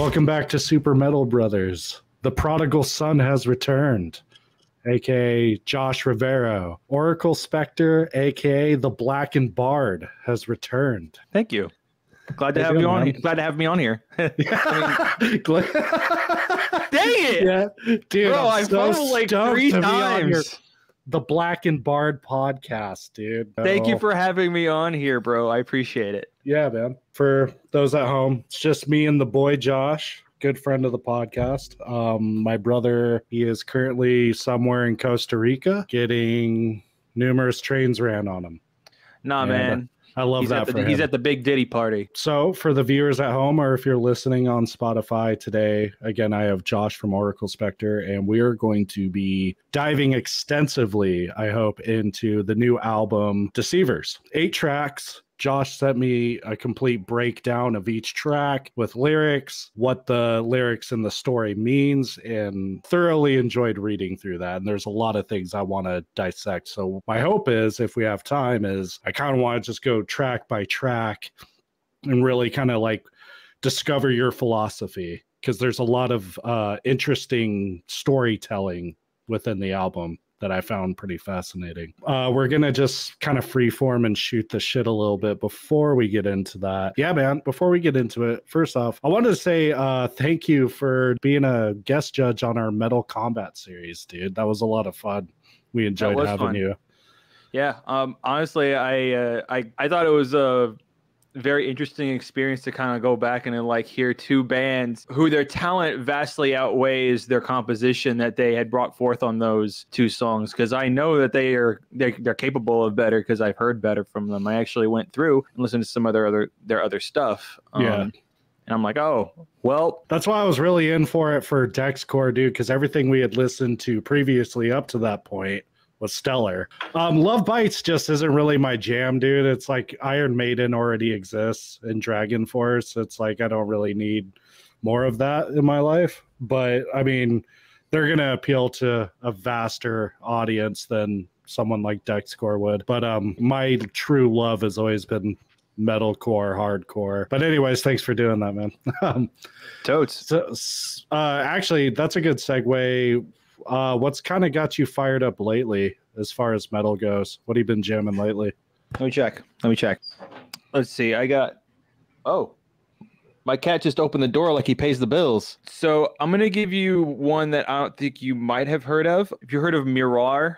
welcome back to Super Metal Brothers. The prodigal son has returned, aka Josh Rivera. Oracle Spectre, aka the Blackened Bard, has returned. Thank you. Glad to How have you you on. man? Glad to have me on here. Dang Dang it, Yeah, dude, bro! I'm I so like three to be on your- times. The Blackened Bard podcast, dude. Thank you for having me on here, bro. I appreciate it. yeah, man. For those at home, it's just me and the boy Josh, good friend of the podcast. Um, my brother, he is currently somewhere in Costa Rica getting numerous trains ran on him. Nah, Yeah, man. I love He's, that at the, he's at the big Diddy party. So, for the viewers at home, or if you're listening on Spotify today, again, I have Josh from Oracle Spectre, and we are going to be diving extensively, I hope, into the new album, Deceivers. Eight tracks. Josh sent me a complete breakdown of each track with lyrics, what the lyrics and the story means, and thoroughly enjoyed reading through that. And there's a lot of things I want to dissect. So my hope is, if we have time, is I kind of want to just go track by track and really kind of like discover your philosophy because there's a lot of uh, interesting storytelling within the album that I found pretty fascinating. Uh, we're gonna just kind of freeform and shoot the shit a little bit before we get into that. Yeah, man. Before we get into it, first off, I wanted to say uh, thank you for being a guest judge on our Metal Combat series, dude. That was a lot of fun. We enjoyed having fun. you. Yeah. Um. Honestly, I uh, I I thought it was a very interesting experience to kind of go back and then like hear two bands who their talent vastly outweighs their composition that they had brought forth on those two songs because I know that they are they're, they're capable of better because I've heard better from them. I actually went through and listened to some of their other their other stuff. Um, Yeah. And I'm like, oh, well, That's why I was really in for it for Dexcore, dude, because everything we had listened to previously up to that point was stellar. Um, Love Bites just isn't really my jam, dude. It's like Iron Maiden already exists in Dragon Force. It's like I don't really need more of that in my life. But I mean, they're gonna appeal to a vaster audience than someone like Dexcore would. But um, my true love has always been metalcore, hardcore. But anyways, thanks for doing that, man. um, totes. so, uh, actually, that's a good segue. Uh, what's kind of got you fired up lately as far as metal goes? What have you been jamming lately? Let me check. Let me check. Let's see. I got. Oh, my cat just opened the door like he pays the bills. So I'm gonna give you one that I don't think you might have heard of. Have you heard of Mirar?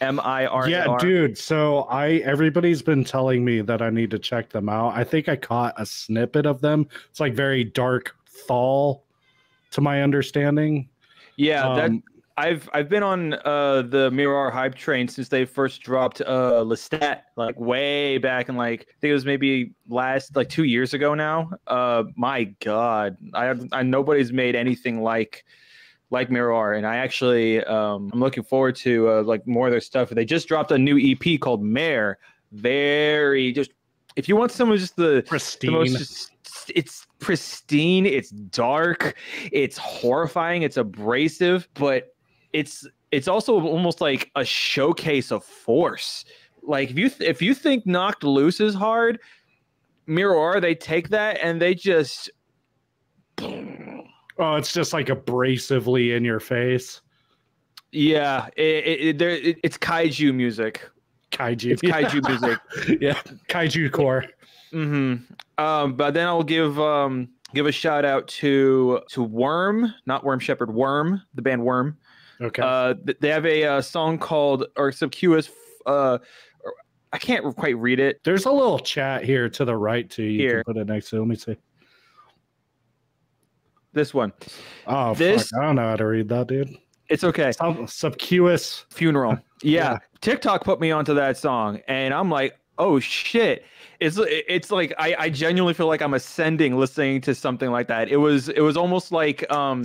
M I R. Yeah, dude. So I everybody's been telling me that I need to check them out. I think I caught a snippet of them. It's like very dark fall, to my understanding. Yeah, that Um, I've I've been on uh the Mirar hype train since they first dropped uh Lestat like way back in like I think it was maybe last like two years ago now. Uh my god. I I nobody's made anything like like Mirar and I actually um I'm looking forward to uh, like more of their stuff. They just dropped a new EP called Mare. Very just if you want some of just the the most just, it's pristine it's dark it's horrifying it's abrasive but it's it's also almost like a showcase of force like if you th- if you think knocked loose is hard Mirar they take that and they just oh, it's just like abrasively in your face. yeah it, it, it, there, it, it's kaiju music Kaiju. it's kaiju music yeah, kaiju core. hmm Um, but then I'll give um give a shout out to to Worm, not Worm Shepherd, Worm, the band Worm. Okay. Uh, they have a uh, song called or subcuous. Uh, I can't quite read it. There's a little chat here to the right too. You Here. can put it next to. Let me see. This one, Oh, This- fuck. I don't know how to read that, dude. it's okay. Sub- subcuous. Funeral. Yeah. Yeah. TikTok put me onto that song, and I'm like, oh shit. It's it's like I, I genuinely feel like I'm ascending listening to something like that. It was it was almost like um,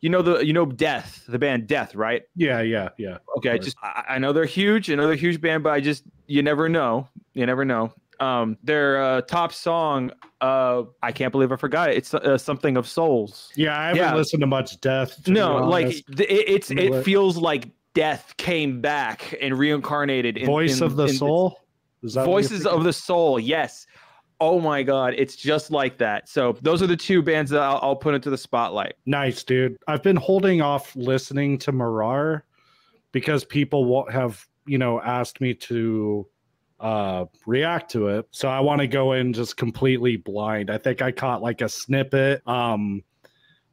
you know the you know Death, the band Death, right? Yeah, yeah, yeah. Okay, I just I, I know they're huge, another huge band, but I just you never know, you never know. Um, their uh, top song, uh, I can't believe I forgot it. It's uh, something of souls. Yeah, I haven't Yeah. listened to much death. to No, like it, it's it feels like death came back and reincarnated. In, voice in- of the soul. Is that what you're Voices of the soul. Yes. Oh my god, it's just like that. So those are the two bands that I'll, I'll put into the spotlight. Nice, dude. I've been holding off listening to Mirar because people have, you know, asked me to uh react to it. So I want to go in just completely blind. I think I caught like a snippet. Um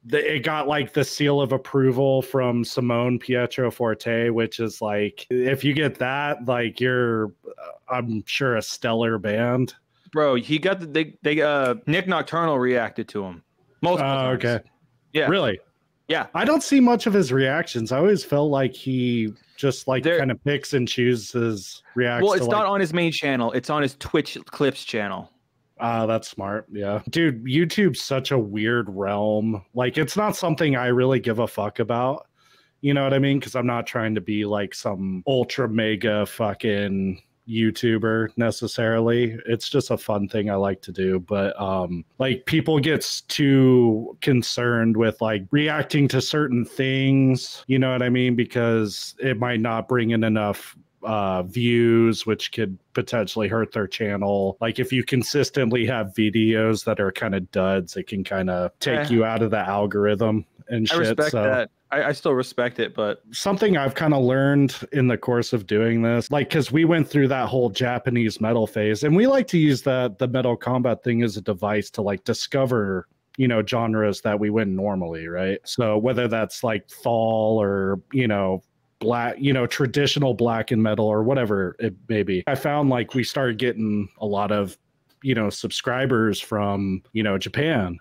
the, it got like the seal of approval from Simone Pietro Forte, which is like if you get that, like you're, uh, I'm sure a stellar band. Bro, he got the they they uh Nick Nocturnal reacted to him multiple Oh, times. okay. Yeah. Really? Yeah. I don't see much of his reactions. I always felt like he just like kind of picks and chooses reacts. Well, it's like, not on his main channel. It's on his Twitch clips channel. Ah, that's smart. Yeah. Dude, YouTube's such a weird realm. Like, it's not something I really give a fuck about. You know what I mean? Because I'm not trying to be like some ultra mega fucking YouTuber necessarily. It's just a fun thing I like to do. But um like people gets too concerned with like reacting to certain things, you know what I mean? Because it might not bring in enough uh views which could potentially hurt their channel like if you consistently have videos that are kind of duds it can kind of take Eh. you out of the algorithm and I shit respect so that. I, I still respect it, but something I've kind of learned in the course of doing this, like because we went through that whole Japanese metal phase, and we like to use that the metal combat thing as a device to like discover you know genres that we wouldn't normally, right? So whether that's like fall or you know black you know traditional black and metal or whatever it may be i found like we started getting a lot of you know subscribers from you know japan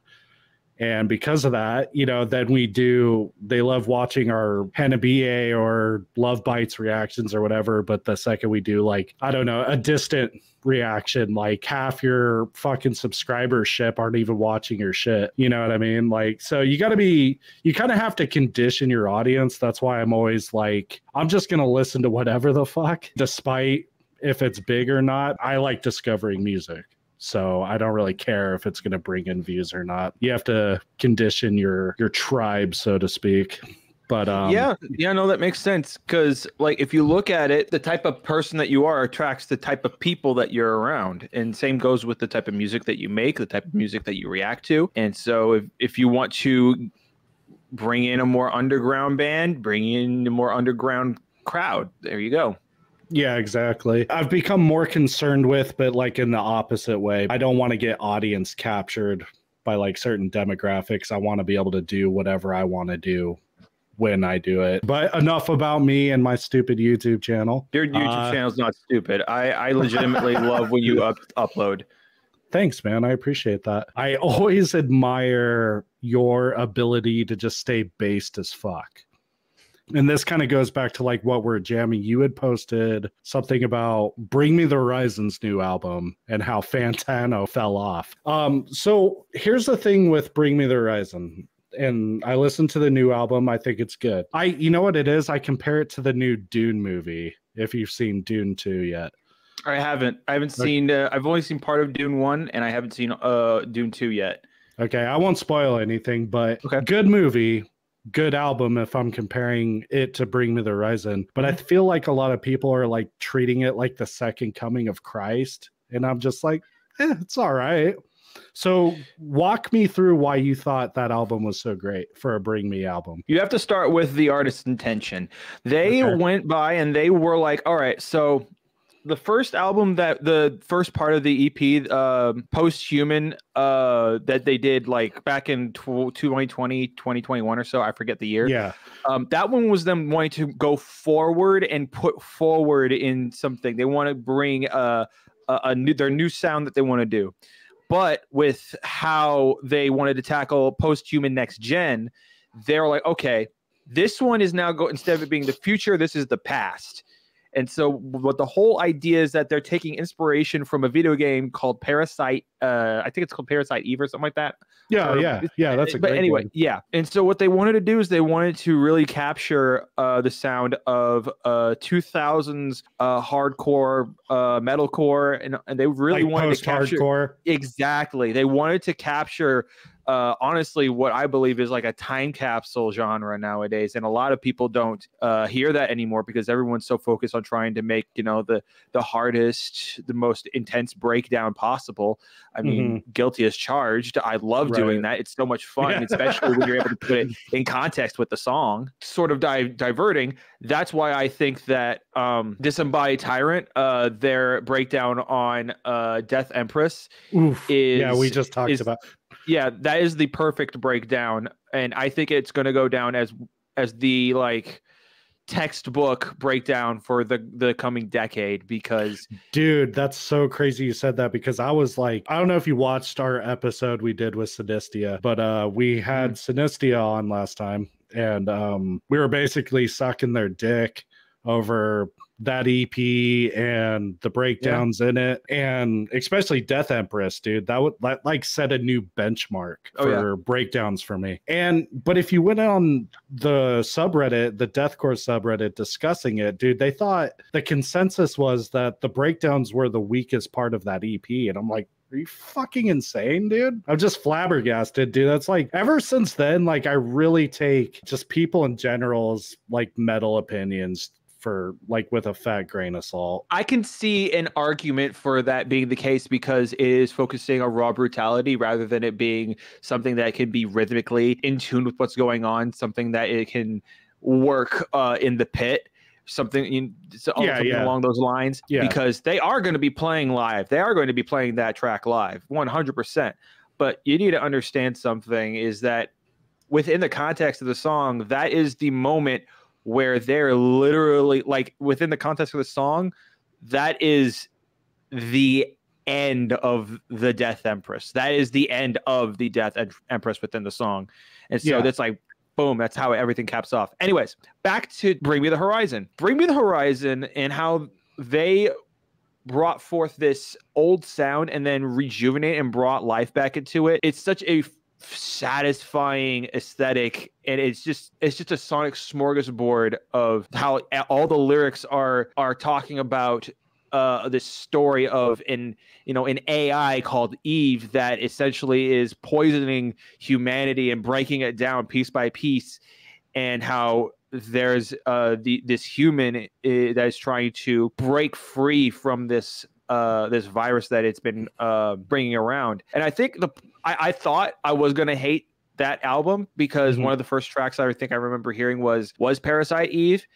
and because of that, you know, then we do, they love watching our Hanabie. or Love Bites reactions or whatever. But the second we do, like, I don't know, a distant reaction, like half your fucking subscribership aren't even watching your shit. You know what I mean? Like, so you got to be, you kind of have to condition your audience. That's why I'm always like, I'm just going to listen to whatever the fuck, despite if it's big or not. I like discovering music. So I don't really care if it's going to bring in views or not. You have to condition your your tribe, so to speak. But um, yeah, yeah, no, that makes sense. Because like, if you look at it, the type of person that you are attracts the type of people that you're around, and same goes with the type of music that you make, the type of music that you react to. And so, if if you want to bring in a more underground band, bring in a more underground crowd, there you go. Yeah, exactly. I've become more concerned with, but like in the opposite way. I don't want to get audience captured by like certain demographics. I want to be able to do whatever I want to do when I do it. But enough about me and my stupid YouTube channel. Your YouTube Uh, channel's not stupid. I I legitimately love when you up, upload. Thanks, man. I appreciate that. I always admire your ability to just stay based as fuck. And this kind of goes back to like what we're jamming. You had posted something about Bring Me the Horizon's new album and how Fantano fell off. Um, so here's the thing with Bring Me the Horizon. And I listened to the new album. I think it's good. I, you know what it is? I compare it to the new Dune movie. If you've seen Dune 2 yet. I haven't. I haven't Okay. seen. Uh, I've only seen part of Dune one, and I haven't seen uh Dune two yet. Okay, I won't spoil anything, but Okay. good movie, good album if I'm comparing it to Bring Me the Horizon. But I feel like a lot of people are like treating it like the second coming of Christ. And I'm just like, eh, it's all right. So walk me through why you thought that album was so great for a Bring Me album. You have to start with the artist's intention. They Okay. went by and they were like, all right, so the first album that the first part of the EP, uh, Post Human, uh, that they did like back in tw- 2020, 2021 or so, I forget the year. Yeah. Um, that one was them wanting to go forward and put forward in something. They want to bring uh, a, a new, their new sound that they want to do. But with how they wanted to tackle post-human next gen, they're like, okay, this one is now go instead of it being the future, this is the past. And so what the whole idea is that they're taking inspiration from a video game called Parasite. Uh, I think it's called Parasite Eve or something like that. Yeah. Or- Yeah. Yeah. That's a but anyway, one. yeah. And so what they wanted to do is they wanted to really capture uh, the sound of uh, 2000s uh, hardcore, uh, metalcore, and, and they really like wanted to capture hardcore. exactly. They wanted to capture uh, honestly what I believe is like a time capsule genre nowadays, and a lot of people don't uh, hear that anymore because everyone's so focused on trying to make you know the the hardest, the most intense breakdown possible. I mean, mm-hmm. guilty as charged. I love right. doing that. It's so much fun, especially when you're able to put it in context with the song. Sort of di- diverting. That's why I think that um, Disembodied Tyrant, uh, their breakdown on uh, Death Empress, Oof. is yeah, we just talked is, about. Yeah, that is the perfect breakdown, and I think it's going to go down as as the like textbook breakdown for the the coming decade because dude that's so crazy you said that because i was like i don't know if you watched our episode we did with Synestia but uh we had mm. Synestia on last time and um we were basically sucking their dick over that EP and the breakdowns yeah. in it, and especially Death Empress, dude. That would that like set a new benchmark oh, for yeah. breakdowns for me. And but if you went on the subreddit, the deathcore subreddit discussing it, dude, they thought the consensus was that the breakdowns were the weakest part of that EP, and I'm like, are you fucking insane, dude? I'm just flabbergasted, dude. That's like ever since then, like I really take just people in general's like metal opinions for like with a fat grain of salt. I can see an argument for that being the case because it is focusing on raw brutality rather than it being something that can be rhythmically in tune with what's going on, something that it can work uh, in the pit something, in, yeah, something yeah. along those lines yeah. because they are going to be playing live. They are going to be playing that track live 100%. But you need to understand something is that within the context of the song, that is the moment where they're literally like within the context of the song, that is the end of the Death Empress. That is the end of the Death Empress within the song. And so yeah. that's like boom, that's how everything caps off. Anyways, back to Bring Me the Horizon. Bring Me the Horizon and how they brought forth this old sound and then rejuvenate and brought life back into it. It's such a satisfying aesthetic and it's just it's just a sonic smorgasbord of how all the lyrics are are talking about uh, this story of an you know an AI called Eve that essentially is poisoning humanity and breaking it down piece by piece, and how there's uh, the this human uh, that is trying to break free from this uh, this virus that it's been uh, bringing around. And I think the I, I thought I was gonna hate that album because mm-hmm. one of the first tracks I think I remember hearing was was Parasite Eve.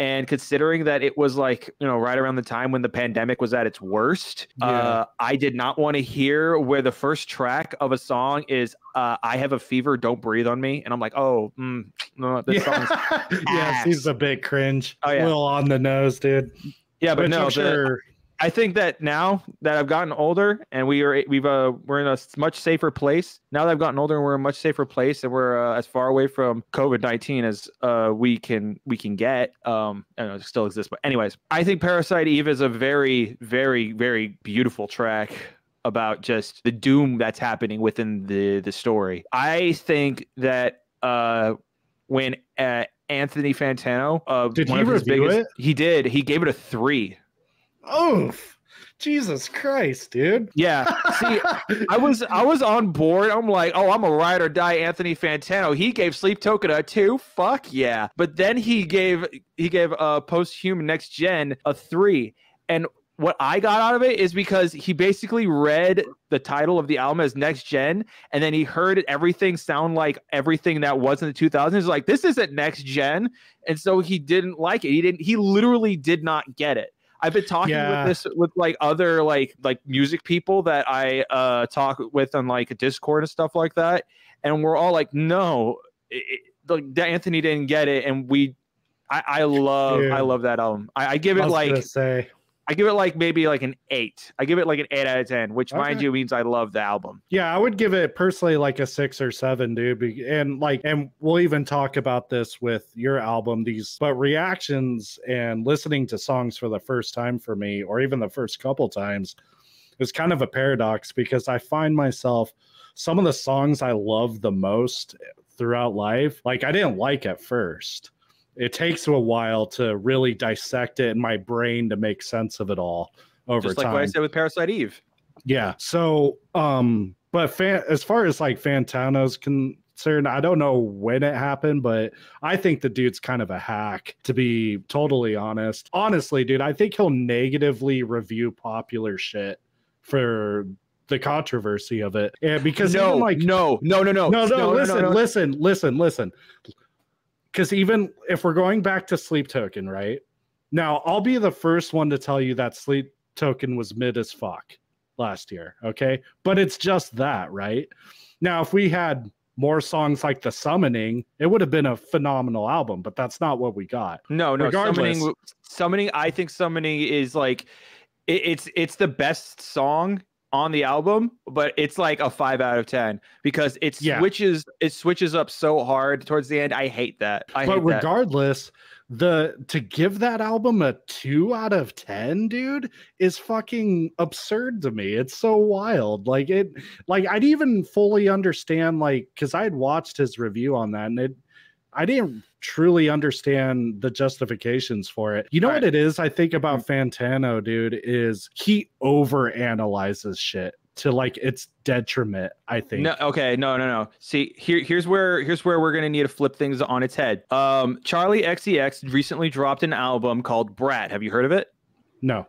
And considering that it was like, you know, right around the time when the pandemic was at its worst, yeah. uh, I did not want to hear where the first track of a song is uh, I Have a Fever, Don't Breathe on Me. And I'm like, oh, mm, no, this yeah. song's. yeah, he's a bit cringe. Oh, yeah. A little on the nose, dude. Yeah, but no, sure I think that now that I've gotten older and we are we've uh we're in a much safer place. Now that I've gotten older and we're in a much safer place and we're uh, as far away from COVID nineteen as uh we can we can get. Um, I know it still exists, but anyways, I think Parasite Eve is a very very very beautiful track about just the doom that's happening within the the story. I think that uh when uh, Anthony Fantano, uh, did he review biggest, it? He did. He gave it a three. Oof. Jesus Christ, dude. Yeah. See, I was I was on board. I'm like, oh, I'm a ride or die Anthony Fantano. He gave Sleep Token a two. Fuck yeah. But then he gave he gave uh post-human next gen a three. And what I got out of it is because he basically read the title of the album as next gen, and then he heard everything sound like everything that was in the 2000s. He's like, this isn't next gen, and so he didn't like it. He didn't. He literally did not get it. I've been talking yeah. with this with like other like like music people that I uh talk with on like a Discord and stuff like that, and we're all like, no, it, like Anthony didn't get it, and we, I, I love Dude. I love that album. I, I give it I like say I give it like maybe like an eight. I give it like an eight out of ten, which okay. mind you means I love the album. Yeah, I would give it personally like a six or seven, dude. And like, and we'll even talk about this with your album. These, but reactions and listening to songs for the first time for me, or even the first couple times, is kind of a paradox because I find myself some of the songs I love the most throughout life, like I didn't like at first it takes a while to really dissect it in my brain to make sense of it all over Just like time. what I said with Parasite Eve. Yeah. So, um, But fan, as far as like Fantano's concerned, I don't know when it happened, but I think the dude's kind of a hack, to be totally honest. Honestly, dude, I think he'll negatively review popular shit for the controversy of it. And because no, like no, no, no, no, no, no, no, listen, no, no. listen, listen, listen. Because even if we're going back to Sleep Token, right? Now, I'll be the first one to tell you that Sleep Token was mid as fuck last year. Okay. But it's just that, right? Now, if we had more songs like The Summoning, it would have been a phenomenal album, but that's not what we got. No, no. Regardless- Summoning, summoning. I think summoning is like it, it's it's the best song on the album, but it's like a five out of ten because it Yeah. switches it switches up so hard towards the end. I hate that. I but hate that. regardless, the to give that album a two out of ten, dude, is fucking absurd to me. It's so wild. Like it, like I'd even fully understand, like, because I had watched his review on that, and it, I didn't truly understand the justifications for it. You know All what it is? I think about Fantano, dude, is he over analyzes shit to like its detriment. I think. No, okay, no, no, no. See, here, here's where here's where we're gonna need to flip things on its head. Um, Charli XCX recently dropped an album called Brat. Have you heard of it? no.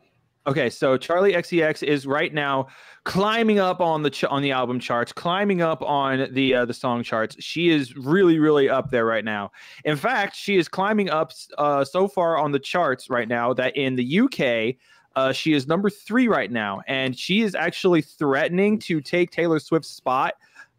Okay, so Charli XCX is right now climbing up on the ch- on the album charts, climbing up on the uh, the song charts. She is really really up there right now. In fact, she is climbing up uh, so far on the charts right now that in the UK, uh, she is number three right now, and she is actually threatening to take Taylor Swift's spot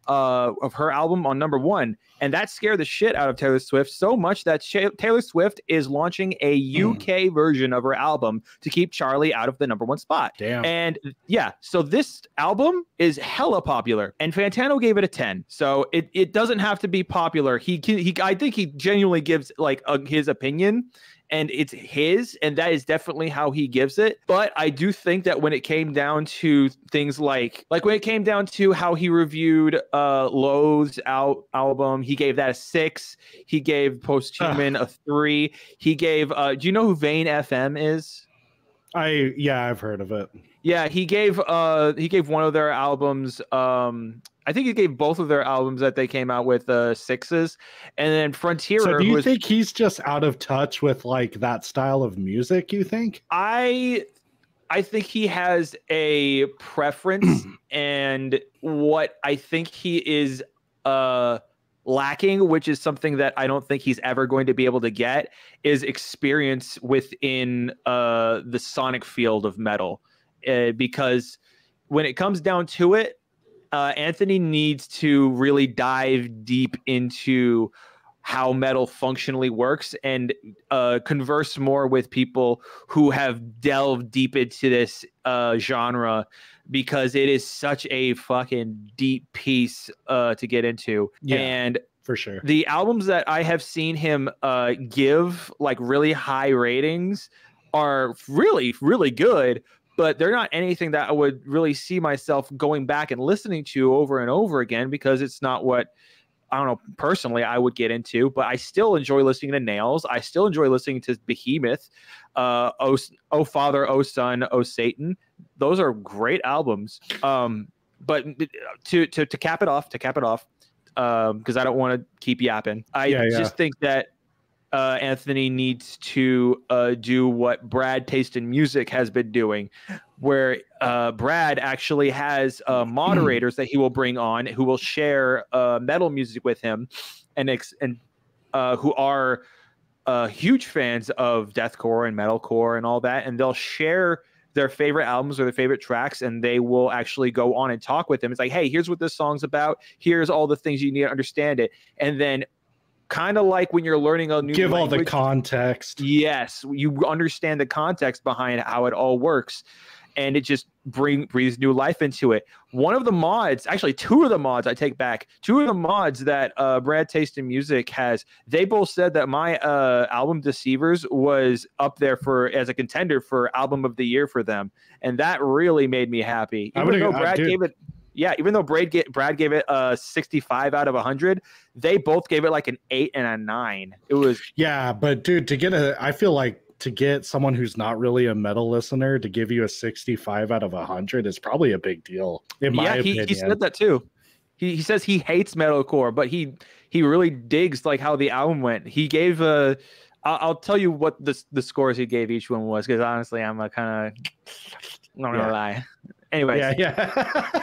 uh, of her album on number one. And that scared the shit out of Taylor Swift so much that Taylor Swift is launching a UK version of her album to keep Charli out of the number one spot. Damn. And yeah, so this album is hella popular, and Fantano gave it a ten. So it, it doesn't have to be popular. He can- he I think he genuinely gives like a, his opinion, and it's his, and that is definitely how he gives it. But I do think that when it came down to things like like when it came down to how he reviewed uh Lowe's out album, he gave that a six. He gave Post Human a three. He gave uh do you know who Vein.fm is? I yeah, I've heard of it. Yeah, he gave uh he gave one of their albums um I think he gave both of their albums that they came out with uh sixes and then Frontier So do you was think he's just out of touch with like that style of music, you think? I I think he has a preference and what I think he is uh lacking which is something that I don't think he's ever going to be able to get is experience within uh the sonic field of metal uh, because when it comes down to it uh Anthony needs to really dive deep into how metal functionally works and uh, converse more with people who have delved deep into this uh, genre because it is such a fucking deep piece uh, to get into. Yeah. And For sure. the albums that I have seen him uh, give like really high ratings are really, really good, but they're not anything that I would really see myself going back and listening to over and over again because it's not what I don't know personally I would get into, but I still enjoy listening to Nails. I still enjoy listening to Behemoth, uh, oh, oh Father, oh Son, oh Satan. Those are great albums. Um, but to to to cap it off, to cap it off, because I don't want to keep yapping. I Yeah, yeah. just think that uh, Anthony needs to uh, do what Brad Taste in Music has been doing, where uh, Brad actually has uh, moderators that he will bring on who will share uh, metal music with him, and ex- and uh, who are uh, huge fans of deathcore and metalcore and all that, and they'll share their favorite albums or their favorite tracks, and they will actually go on and talk with him. It's like, hey, here's what this song's about. Here's all the things you need to understand it, and then kind of like when you're learning a new Give all the context. Yes, you understand the context behind how it all works, and it just bring breathes new life into it. One of the mods, actually two of the mods, I take back two of the mods that uh, Brad Taste in Music has. They both said that my uh, album Deceivers was up there for as a contender for album of the year for them, and that really made me happy. I Even though Brad dude. gave it. Yeah, even though Brad, ga- Brad gave it a 65 out of 100, they both gave it like an 8 and a 9. It was Yeah, but dude, to get a, I feel like to get someone who's not really a metal listener to give you a 65 out of 100 is probably a big deal. In my yeah, he, opinion. he said that too. He, he says he hates metalcore, but he he really digs like how the album went. He gave a. I'll, I'll tell you what the the scores he gave each one was because honestly, I'm a kind of not gonna Yeah. lie. Anyway, Yeah, yeah.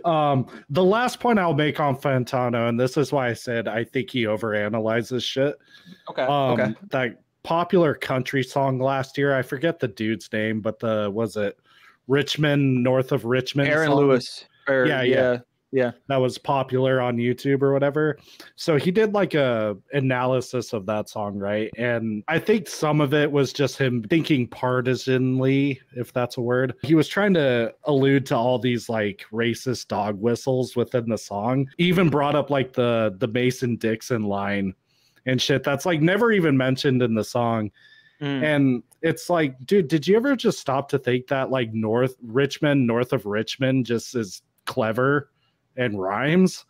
um, the last point I'll make on Fantano, and this is why I said I think he overanalyzes shit. okay, Um, okay. that popular country song last year, I forget the dude's name, but the was it Richmond, north of Richmond? Aaron song? Lewis. Or, Yeah, yeah, yeah. Yeah, that was popular on YouTube or whatever. So he did like a analysis of that song, right? And I think some of it was just him thinking partisanly, if that's a word. He was trying to allude to all these like racist dog whistles within the song. Even brought up like the the Mason Dixon line and shit that's like never even mentioned in the song. Mm. And it's like, dude, did you ever just stop to think that like North Richmond, north of Richmond, just is clever and rhymes?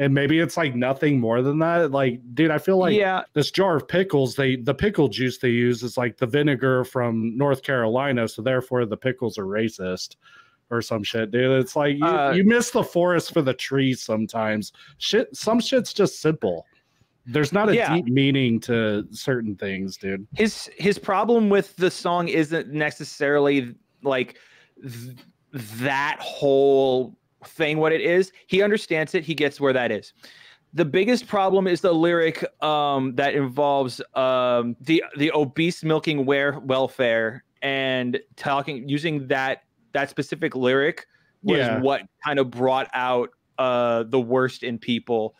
And maybe it's like nothing more than that. Like, dude, I feel like yeah, this jar of pickles, they the pickle juice they use is like the vinegar from North Carolina, so therefore the pickles are racist or some shit, dude. It's like you, Uh, you miss the forest for the trees sometimes. Shit, some shit's just simple. There's not a Yeah. deep meaning to certain things, dude. his his problem with the song isn't necessarily like th- that whole thing what it is he understands it he gets where that is the biggest problem is the lyric um, that involves um, the the obese milking ware welfare and talking using that that specific lyric was Yeah. what kind of brought out uh, the worst in people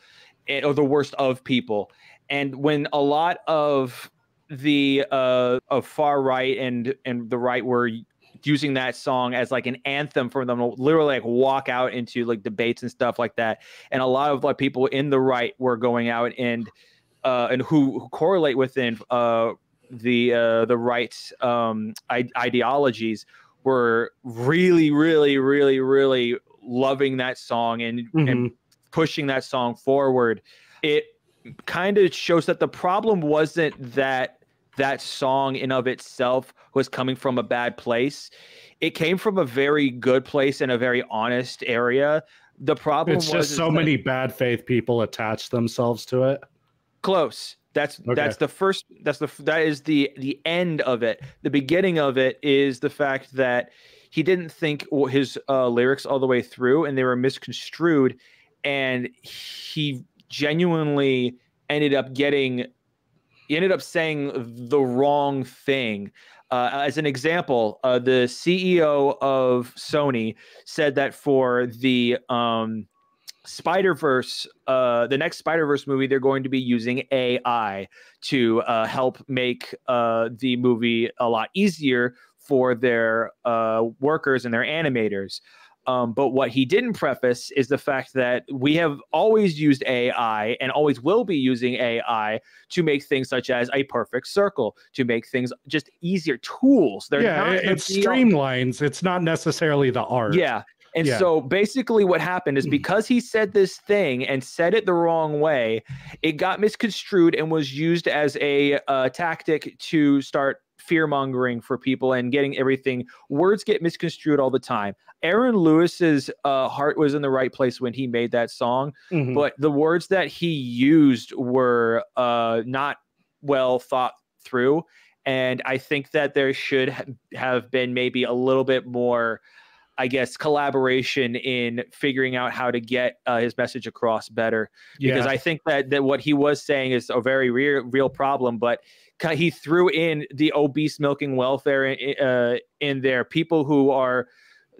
or the worst of people and when a lot of the uh of far right and and the right were using that song as like an anthem for them to literally like walk out into like debates and stuff like that and a lot of like people in the right were going out and uh and who, who correlate within uh the uh the right um I- ideologies were really really really really loving that song and and Mhm. pushing that song forward it kind of shows that the problem wasn't that that song in of itself was coming from a bad place it came from a very good place and a very honest area the problem It's was just so many bad faith people attach themselves to it. close that's Okay. that's the first that's the that is the the end of it the beginning of it is the fact that he didn't think his uh, lyrics all the way through and they were misconstrued and he genuinely ended up getting he ended up saying the wrong thing uh, as an example uh, the ceo of sony said that for the um, Spider Verse, uh, the next Spider Verse movie, they're going to be using AI to uh, help make uh, the movie a lot easier for their uh, workers and their animators. Um, but what he didn't preface is the fact that we have always used AI and always will be using AI to make things such as a perfect circle, to make things just easier tools. They're yeah, not it, it streamlines. It's not necessarily the art. yeah. And Yeah. so basically, what happened is because he said this thing and said it the wrong way, it got misconstrued and was used as a uh, tactic to start fear mongering for people and getting everything. Words get misconstrued all the time. Aaron Lewis's uh, heart was in the right place when he made that song, Mhm. but the words that he used were uh, not well thought through. And I think that there should ha- have been maybe a little bit more, I guess, collaboration in figuring out how to get uh, his message across better. Because yeah. I think that, that what he was saying is a very real, real problem, but he threw in the obese milking welfare in, uh, in there. People who are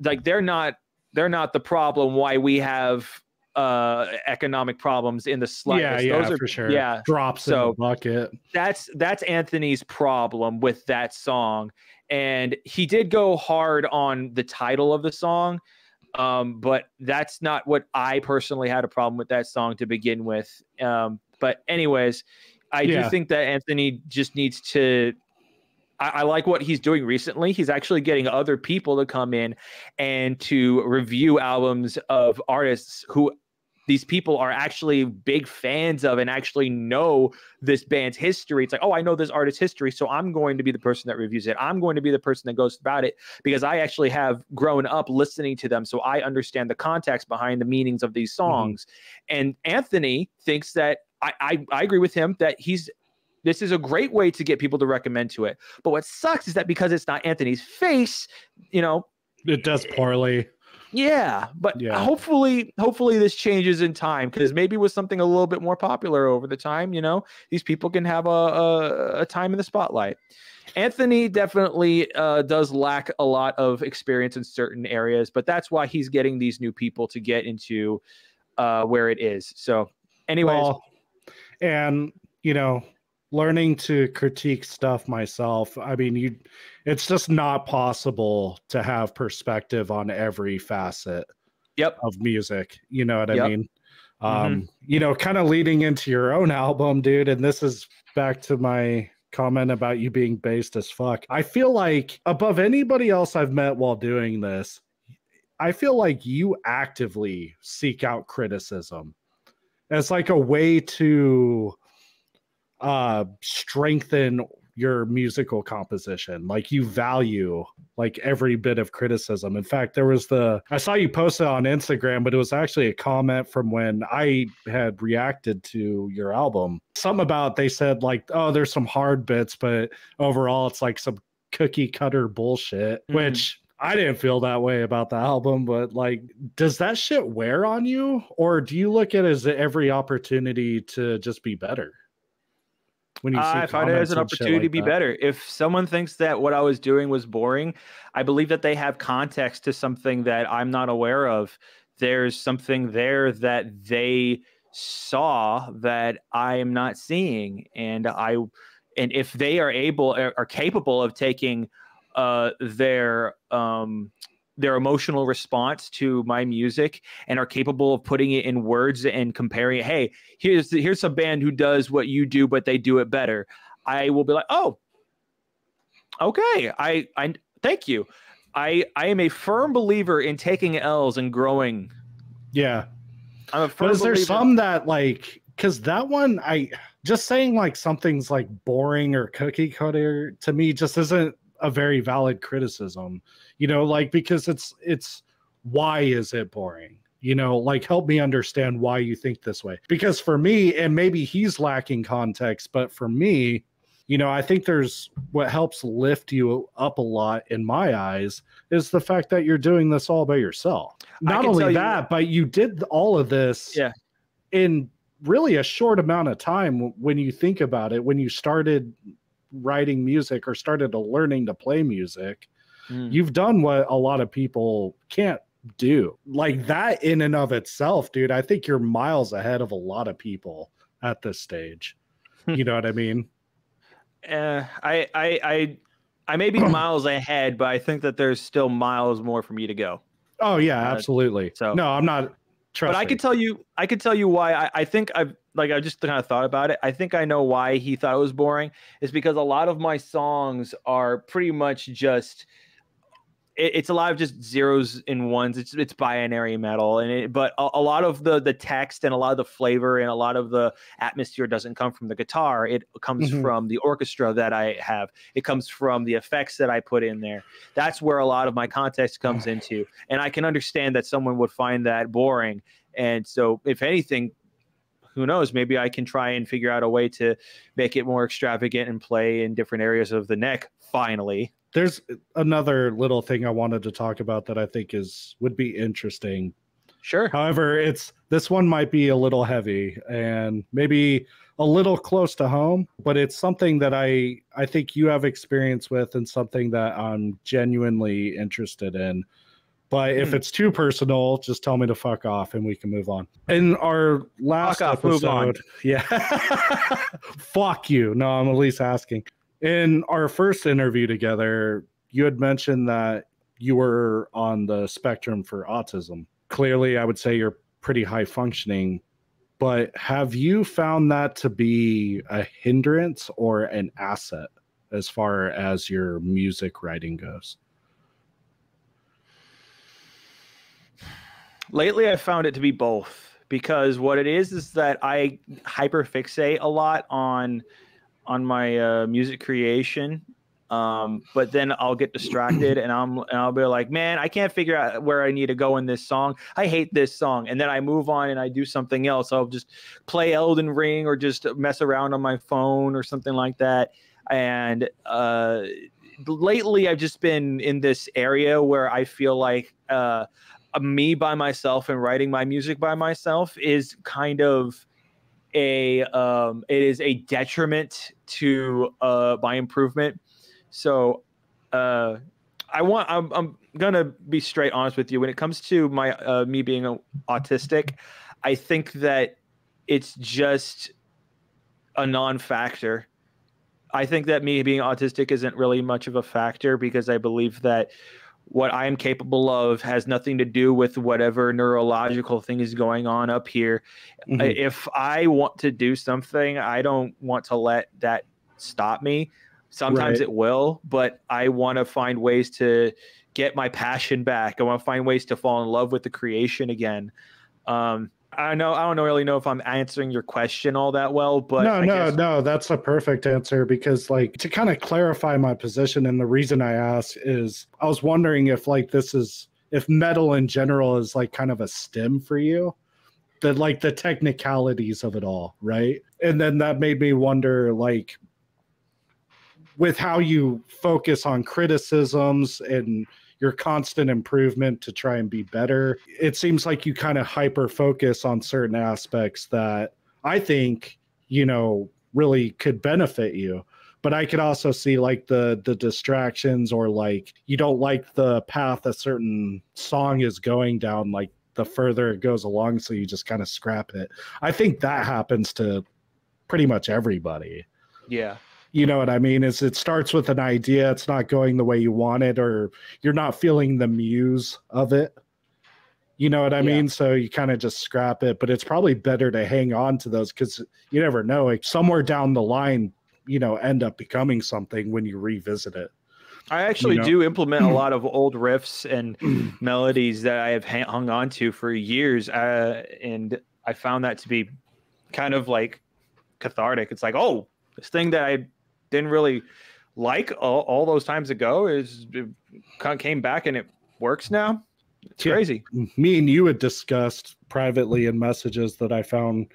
like, they're not, they're not the problem why we have uh economic problems in the yeah, slightest. yeah, Those are for sure. yeah. drops in the bucket. That's that's Anthony's problem with that song. And he did go hard on the title of the song. Um, but that's not what I personally had a problem with that song to begin with. Um, but anyways, I Yeah. do think that Anthony just needs to I, I like what he's doing recently. He's actually getting other people to come in and to review albums of artists who these people are actually big fans of and actually know this band's history. It's like, oh, I know this artist's history, so I'm going to be the person that reviews it. I'm going to be the person that goes about it because I actually have grown up listening to them, so I understand the context behind the meanings of these mm-hmm. songs. Mm-hmm. And Anthony thinks that I, I I agree with him that he's this is a great way to get people to recommend to it. But what sucks is that because it's not Anthony's face, you know, it does poorly. Yeah, but yeah. hopefully, hopefully this changes in time because maybe with something a little bit more popular over the time, you know, these people can have a a, a time in the spotlight. Anthony definitely uh, does lack a lot of experience in certain areas, but that's why he's getting these new people to get into uh, where it is. So, anyways, well, and you know, learning to critique stuff myself i mean you it's just not possible to have perspective on every facet yep. of music you know what yep. i mean um mm-hmm. you know kind of leading into your own album dude and this is back to my comment about you being based as fuck i feel like above anybody else i've met while doing this i feel like you actively seek out criticism it's like a way to uh strengthen your musical composition like you value like every bit of criticism in fact there was the i saw you post it on instagram but it was actually a comment from when i had reacted to your album something about they said like oh there's some hard bits but overall it's like some cookie cutter bullshit mm-hmm. which I didn't feel that way about the album, but like, does that shit wear on you, or do you look at it as every opportunity to just be better? When you I find it as an opportunity like to be that. better. If someone thinks that what I was doing was boring, I believe that they have context to something that I'm not aware of. There's something there that they saw that I am not seeing, and I, and if they are able are capable of taking uh, their um, their emotional response to my music and are capable of putting it in words and comparing it. Hey, here's here's a band who does what you do, but they do it better. I will be like, oh, okay. I I thank you. I I am a firm believer in taking L's and growing. Yeah. I'm a firm but is there some that like because that one I just saying like something's like boring or cookie cutter to me just isn't a very valid criticism you know like because it's it's why is it boring? You know like help me understand why you think this way. Because for me and maybe he's lacking context but for me you know i think there's what helps lift you up a lot in my eyes is the fact that you're doing this all by yourself. Not only that you, but you did all of this yeah. in really a short amount of time when you think about it when you started writing music or started learning to play music mm. you've done what a lot of people can't do. Like that in and of itself, dude, I think you're miles ahead of a lot of people at this stage. you know what I mean? Uh, I, I, I, I may be miles ahead, but I think that there's still miles more for me to go. Oh yeah, uh, absolutely. So no, I'm not. But I could tell you, I could tell you why. I, I think I've like I just kind of thought about it. I think I know why he thought it was boring. Is because a lot of my songs are pretty much just it, it's a lot of just zeros and ones. It's it's binary metal, and it, but a, a, lot of the the text and a lot of the flavor and a lot of the atmosphere doesn't come from the guitar. It comes mm-hmm. from the orchestra that I have. It comes from the effects that I put in there. That's where a lot of my context comes into, and I can understand that someone would find that boring. And so, if anything, who knows maybe i can try and figure out a way to make it more extravagant and play in different areas of the neck finally there's another little thing I wanted to talk about that I think is would be interesting. Sure. However, it's this one might be a little heavy and maybe a little close to home, but it's something that I I think you have experience with and something that I'm genuinely interested in. But if hmm. it's too personal, just tell me to fuck off and we can move on. In our last fuck episode, off, yeah, fuck you. No, I'm at least asking in our first interview together, you had mentioned that you were on the spectrum for autism. Clearly, I would say you're pretty high functioning, but have you found that to be a hindrance or an asset as far as your music writing goes? Lately, I found it to be both because what it is is that I hyperfixate a lot on on my uh, music creation um, but then I'll get distracted and I'm and I'll be like, man, I can't figure out where I need to go in this song. I hate this song, and then I move on and I do something else. I'll just play Elden Ring or just mess around on my phone or something like that. And uh, lately, I've just been in this area where I feel like uh, me by myself and writing my music by myself is kind of a um, it is a detriment to uh, my improvement so, uh, I want. I'm, I'm gonna be straight honest with you. When it comes to my uh, me being autistic, I think that it's just a non-factor. I think that me being autistic isn't really much of a factor because I believe that what I am capable of has nothing to do with whatever neurological thing is going on up here. Mm-hmm. If I want to do something, I don't want to let that stop me. Sometimes right. it will, but I want to find ways to get my passion back. I want to find ways to fall in love with the creation again. Um, I know I don't really know if I'm answering your question all that well, but no, I no, guess... no, that's a perfect answer because like to kind of clarify my position and the reason I asked is I was wondering if like this is if metal in general is like kind of a stim for you the like the technicalities of it all right? And then that made me wonder like with how you focus on criticisms and your constant improvement to try and be better, it seems like you kind of hyper focus on certain aspects that I think, you know, really could benefit you. But I could also see like the the distractions or like you don't like the path a certain song is going down, like the further it goes along, so you just kind of scrap it. I think that happens to pretty much everybody. Yeah you know what i mean is it starts with an idea it's not going the way you want it or you're not feeling the muse of it you know what i yeah. mean so you kind of just scrap it but it's probably better to hang on to those because you never know like somewhere down the line you know end up becoming something when you revisit it I actually you know? do implement a lot of old riffs and melodies that I have hung on to for years, uh, and I found that to be kind of like cathartic. It's like, oh, this thing that I didn't really like all, all those times ago is kind came back and it works now. It's yeah. crazy. Me and you had discussed privately in messages that I found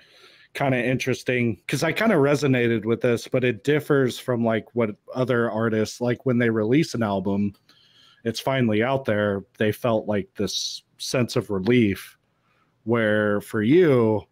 kind of interesting because I kind of resonated with this, but it differs from like what other artists like when they release an album, it's finally out there. They felt like this sense of relief. Where for you,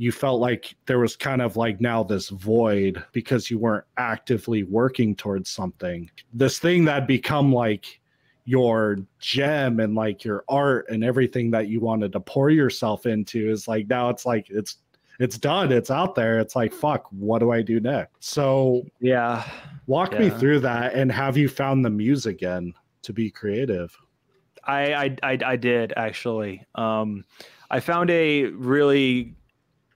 you felt like there was kind of like now this void because you weren't actively working towards something. This thing that become like your gem and like your art and everything that you wanted to pour yourself into is like now it's like it's it's done. It's out there. It's like fuck what do i do next? So yeah. walk yeah. me through that and have you found the muse again to be creative? I, I i i, did actually. Um i found a really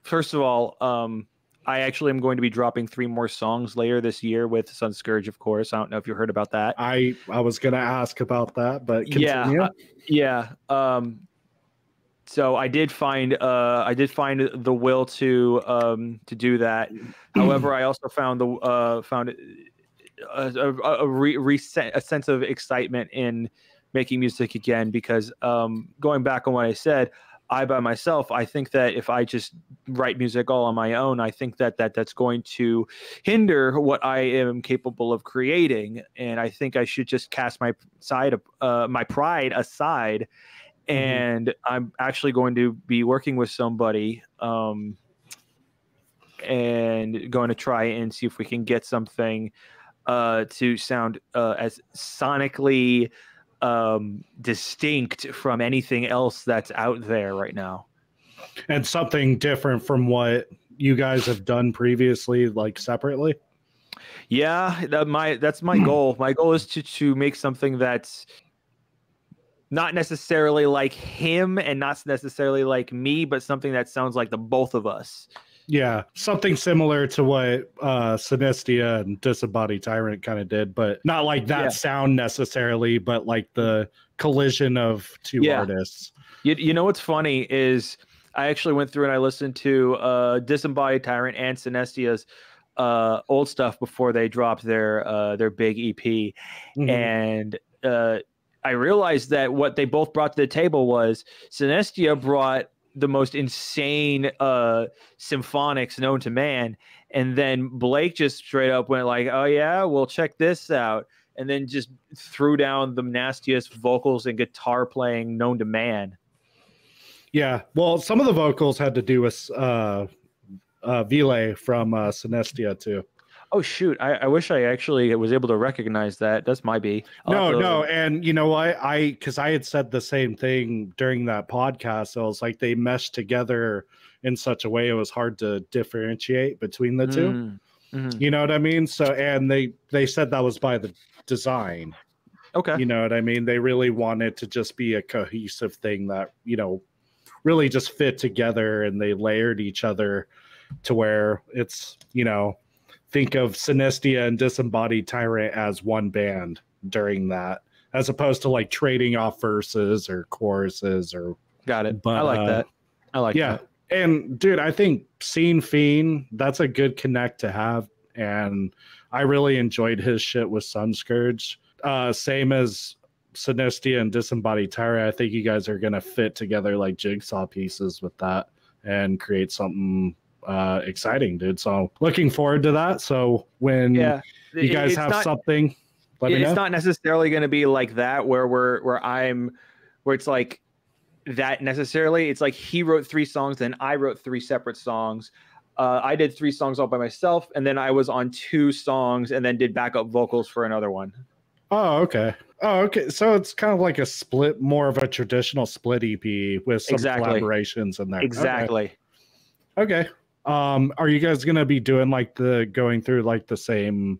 first of all, um, I actually am going to be dropping three more songs later this year with Sun Scourge, of course. I don't know if you heard about that. I I was going to ask about that, but continue. yeah, uh, yeah. Um, so I did find uh, I did find the will to um, to do that. However, I also found the uh, found a, a, a, re- a sense of excitement in making music again because um, going back on what I said, I by myself, I think that if I just write music all on my own, I think that that that's going to hinder what I am capable of creating, and I think I should just cast my side, uh, my pride aside, mm-hmm. and I'm actually going to be working with somebody, um, and going to try and see if we can get something uh, to sound uh, as sonically um, distinct from anything else that's out there right now. And something different from what you guys have done previously, like separately. Yeah, that my that's my goal. My goal is to to make something that's not necessarily like him and not necessarily like me, but something that sounds like the both of us. Yeah, something similar to what uh Synestia and Disembodied Tyrant kind of did, but not like that yeah. sound necessarily, but like the collision of two yeah. artists. You, you know what's funny is I actually went through and I listened to uh, Disembodied Tyrant and Synestia's uh, old stuff before they dropped their uh, their big EP, Mhm. and uh, I realized that what they both brought to the table was Synestia brought the most insane uh, symphonics known to man, and then Blake just straight up went like, "Oh yeah, well check this out," and then just threw down the nastiest vocals and guitar playing known to man. Yeah. Well, some of the vocals had to do with uh, uh, Vile from uh, Synestia too. Oh shoot! I, I wish I actually was able to recognize that. That's my B. I'll no, to- no, and you know what? I because I had said the same thing during that podcast. So it's like they meshed together in such a way it was hard to differentiate between the two. Mm, mhm. You know what I mean? So and they they said that was by the design. Okay. You know what I mean? They really wanted to just be a cohesive thing that, you know, really just fit together and they layered each other to where it's, you know, think of Synestia and Disembodied Tyrant as one band during that, as opposed to like trading off verses or choruses or Got it. But, I like uh, that. I like yeah. that. And dude, I think Scene Fiend, that's a good connect to have. And I really enjoyed his shit with Sunscourge. Uh, same as Synestia and Disembodied Tyrant. I think you guys are gonna fit together like jigsaw pieces with that and create something uh exciting, dude. So looking forward to that. So when Yeah. you guys it's have not, something, let me it's know. not necessarily going to be like that where we're where I'm where it's like that necessarily. It's like he wrote three songs, then I wrote three separate songs. Uh, I did three songs all by myself, and then I was on two songs, and then did backup vocals for another one. Oh, okay. Oh, okay. So it's kind of like a split, more of a traditional split EP with some Exactly. collaborations in there. Okay. Exactly. Okay. Um, are you guys gonna be doing like the going through like the same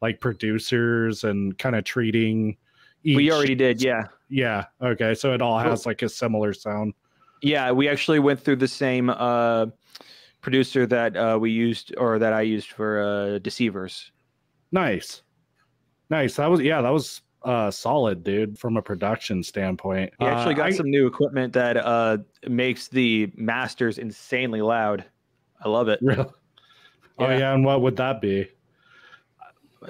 like producers and kind of treating each We already did. Yeah. yeah, okay. So it all has like a similar sound. Yeah, we actually went through the same uh, producer that uh, we used or that I used for uh, Deceivers. Nice. Nice. That was yeah, that was uh solid, dude, from a production standpoint. He actually Uh, got I- some new equipment that uh, makes the masters insanely loud. I love it. Really? Oh Yeah. yeah, and what would that be?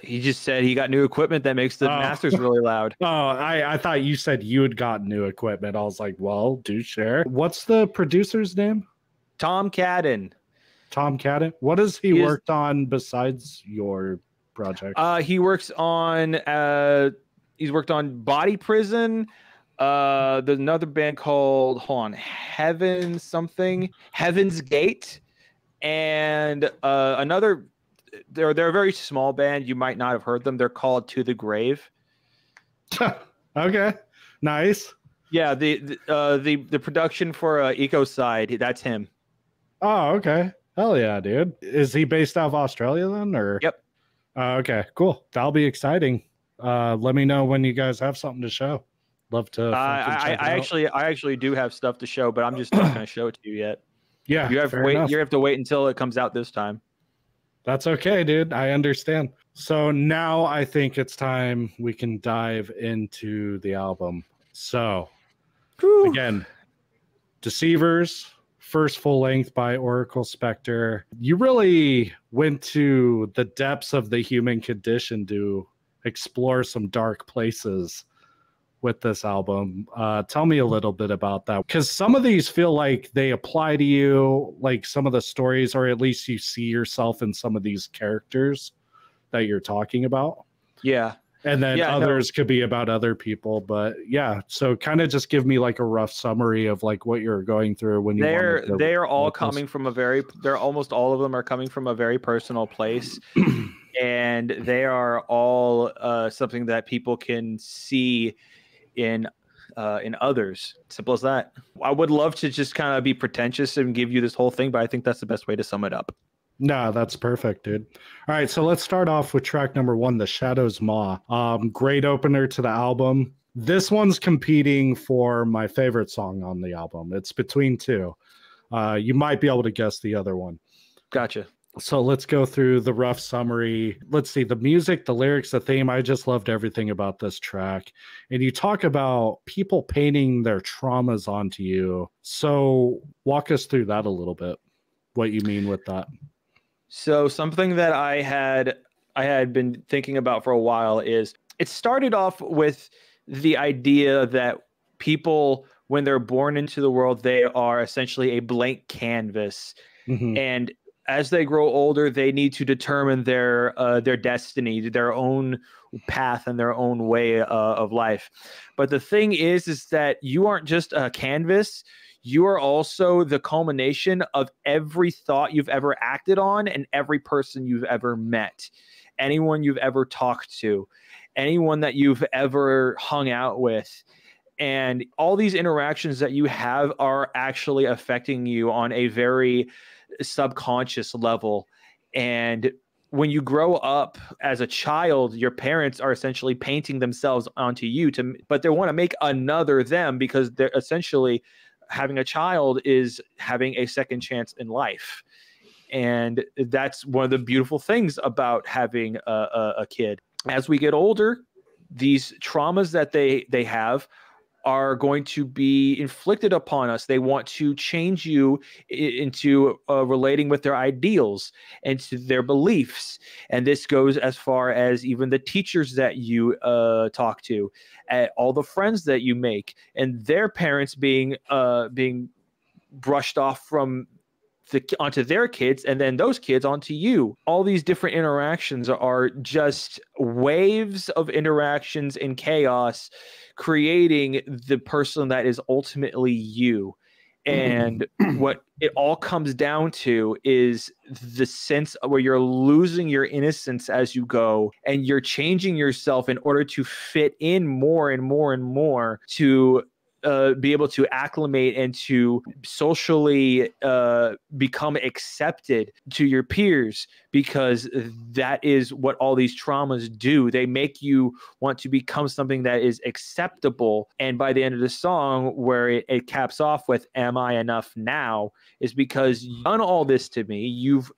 He just said he got new equipment that makes the Oh. masters really loud. Oh, I, I thought you said you had gotten new equipment. I was like, well, do share. What's the producer's name? Tom Cadden. Tom Cadden. What has he, He is- worked on besides your project? Uh, he works on. Uh, he's worked on Body Prison. Uh, there's another band called hold on Heaven something Heaven's Gate, and uh, another. They're they're a very small band. You might not have heard them. They're called To the Grave. okay, nice. Yeah, the the uh, the, the production for uh, Ecocide. That's him. Oh, okay. Hell yeah, dude. Is he based out of Australia then, or? Yep. Uh, okay, cool. That'll be exciting. Uh, let me know when you guys have something to show. Love to. Uh, I, I I actually I actually do have stuff to show, but I'm just not going to show it to you yet. Yeah, You have to wait. enough. You have to wait until it comes out this time. That's okay, dude. I understand. So now I think it's time we can dive into the album. So again, Deceivers, first full length by Oracle Spectre. You really went to the depths of the human condition to explore some dark places with this album. Uh, tell me a little bit about that because some of these feel like they apply to you, like some of the stories, or at least you see yourself in some of these characters that you're talking about Yeah. and then Yeah, no. others could be about other people but yeah so kind of just give me like a rough summary of like what you're going through when you they're to they're all write this. coming from a very they're almost all of them are coming from a very personal place and they are all uh, something that people can see in uh, in others. Simple as that. I would love to just kind of be pretentious and give you this whole thing but i think that's the best way to sum it up. No that's perfect dude. All right so let's start off with track number one the shadows maw. Um great opener to the album. This one's competing for my favorite song on the album. It's between two. Uh you might be able to guess the other one. Gotcha so let's go through the rough summary. Let's see the music, the lyrics, the theme. I just loved everything about this track. And you talk about people painting their traumas onto you. So walk us through that a little bit. What you mean with that? So something that I had I had been thinking about for a while is it started off with the idea that people when they're born into the world they are essentially a blank canvas mm-hmm. and as they grow older, they need to determine their uh, their destiny, their own path, and their own way uh, of life. But the thing is, is that you aren't just a canvas. You are also the culmination of every thought you've ever acted on and every person you've ever met, anyone you've ever talked to, anyone that you've ever hung out with and all these interactions that you have are actually affecting you on a very subconscious level. And when you grow up as a child, your parents are essentially painting themselves onto you to, but they want to make another them because they're essentially having a child is having a second chance in life. And that's one of the beautiful things about having a, a, a kid. As we get older, these traumas that they they have are going to be inflicted upon us. They want to change you into uh, relating with their ideals and to their beliefs. And this goes as far as even the teachers that you uh, talk to, all the friends that you make, and their parents being uh, being brushed off from the, onto their kids and then those kids onto you. All these different interactions are just waves of interactions in chaos, creating the person that is ultimately you. And mm-hmm. what it all comes down to is the sense where you're losing your innocence as you go and you're changing yourself in order to fit in more and more and more to uh, be able to acclimate and to socially uh, become accepted to your peers because that is what all these traumas do. They make you want to become something that is acceptable. And by the end of the song, where it, it caps off with "Am I enough now?" is because you've done all this to me. You've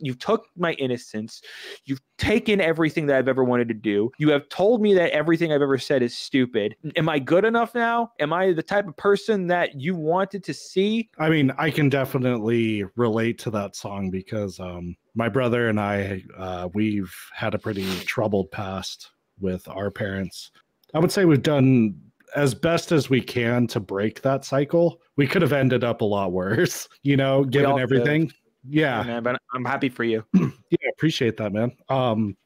you've took my innocence. You've taken everything that I've ever wanted to do. You have told me that everything I've ever said is stupid. Am I good enough now? Am I the type of person that you wanted to see? I mean, I can definitely relate to that song because um my brother and I, uh, we've had a pretty troubled past with our parents. I would say we've done as best as we can to break that cycle. We could have ended up a lot worse, you know, given everything. Could. Yeah. yeah, man, but I'm happy for you. yeah, appreciate that, man. Um,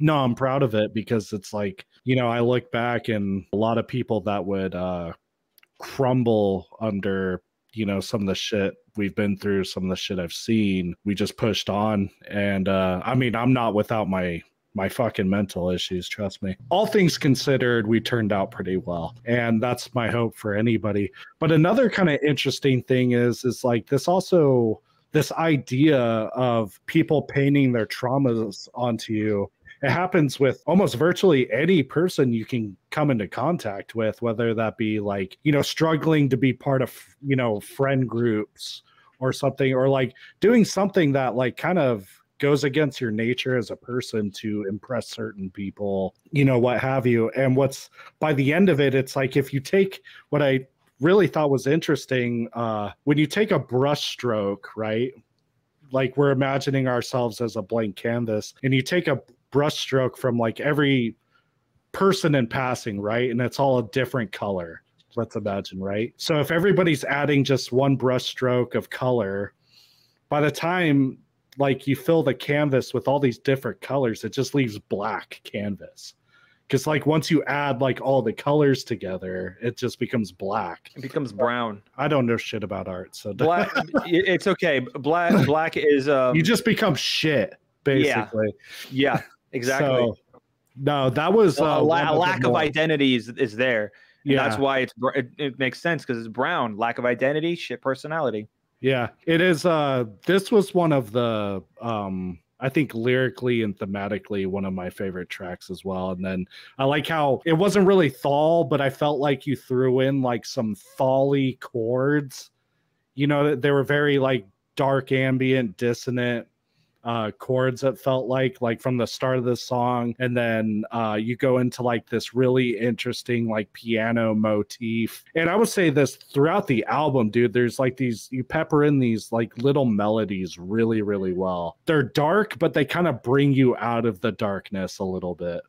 no, I'm proud of it because it's like, you know, I look back and a lot of people that would uh crumble under you know some of the shit we've been through some of the shit i've seen. We just pushed on. And uh i mean i'm not without my my fucking mental issues trust me. All things considered we turned out pretty well. And that's my hope for anybody. But another kind of interesting thing is is like this also this idea of people painting their traumas onto you it happens with almost virtually any person you can come into contact with whether that be like you know struggling to be part of you know friend groups or something or like doing something that like kind of goes against your nature as a person to impress certain people you know what have you. And what's by the end of it it's like if you take what i really thought was interesting uh when you take a brush stroke right? Like we're imagining ourselves as a blank canvas and you take a brushstroke from like every person in passing, right? And it's all a different color. Let's imagine, right? So if everybody's adding just one brushstroke of color, by the time like you fill the canvas with all these different colors, it just leaves black canvas. Because like once you add like all the colors together, it just becomes black. It becomes brown. I don't know shit about art, so black. it's okay. Black. Black is. Um, you just become shit, basically. Yeah. yeah. Exactly. So, no, that was uh, a, la- lack of identity is, is there. Yeah, that's why it's it, it makes sense because it's brown. Lack of identity, shit personality. Yeah, it is. Uh, this was one of the um, I think lyrically and thematically one of my favorite tracks as well. And then I like how it wasn't really thall, but I felt like you threw in like some thally chords. You know, that they were very like dark, ambient, dissonant, uh, chords. It felt like like from the start of the song, and then uh, you go into like this really interesting like piano motif. And I would say this throughout the album, dude. There's like these you pepper in these like little melodies really really well. They're dark, but they kind of bring you out of the darkness a little bit.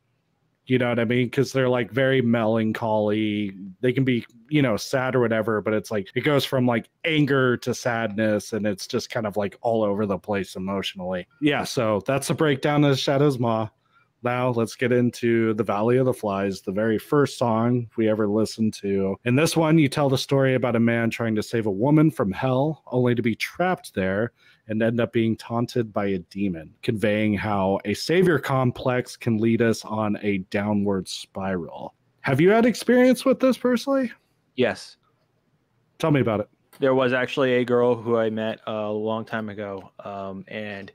You know what I mean? Because they're like very melancholy. They can be, you know, sad or whatever, but it's like it goes from like anger to sadness and it's just kind of like all over the place emotionally. Yeah, so that's a breakdown of Shadow's Maw. Now let's get into The Valley of the Flies, the very first song we ever listened to. In this one, you tell the story about a man trying to save a woman from hell, only to be trapped there and end up being taunted by a demon, conveying how a savior complex can lead us on a downward spiral. Have you had experience with this personally? Yes. Tell me about it. There was actually a girl who I met a long time ago, um, and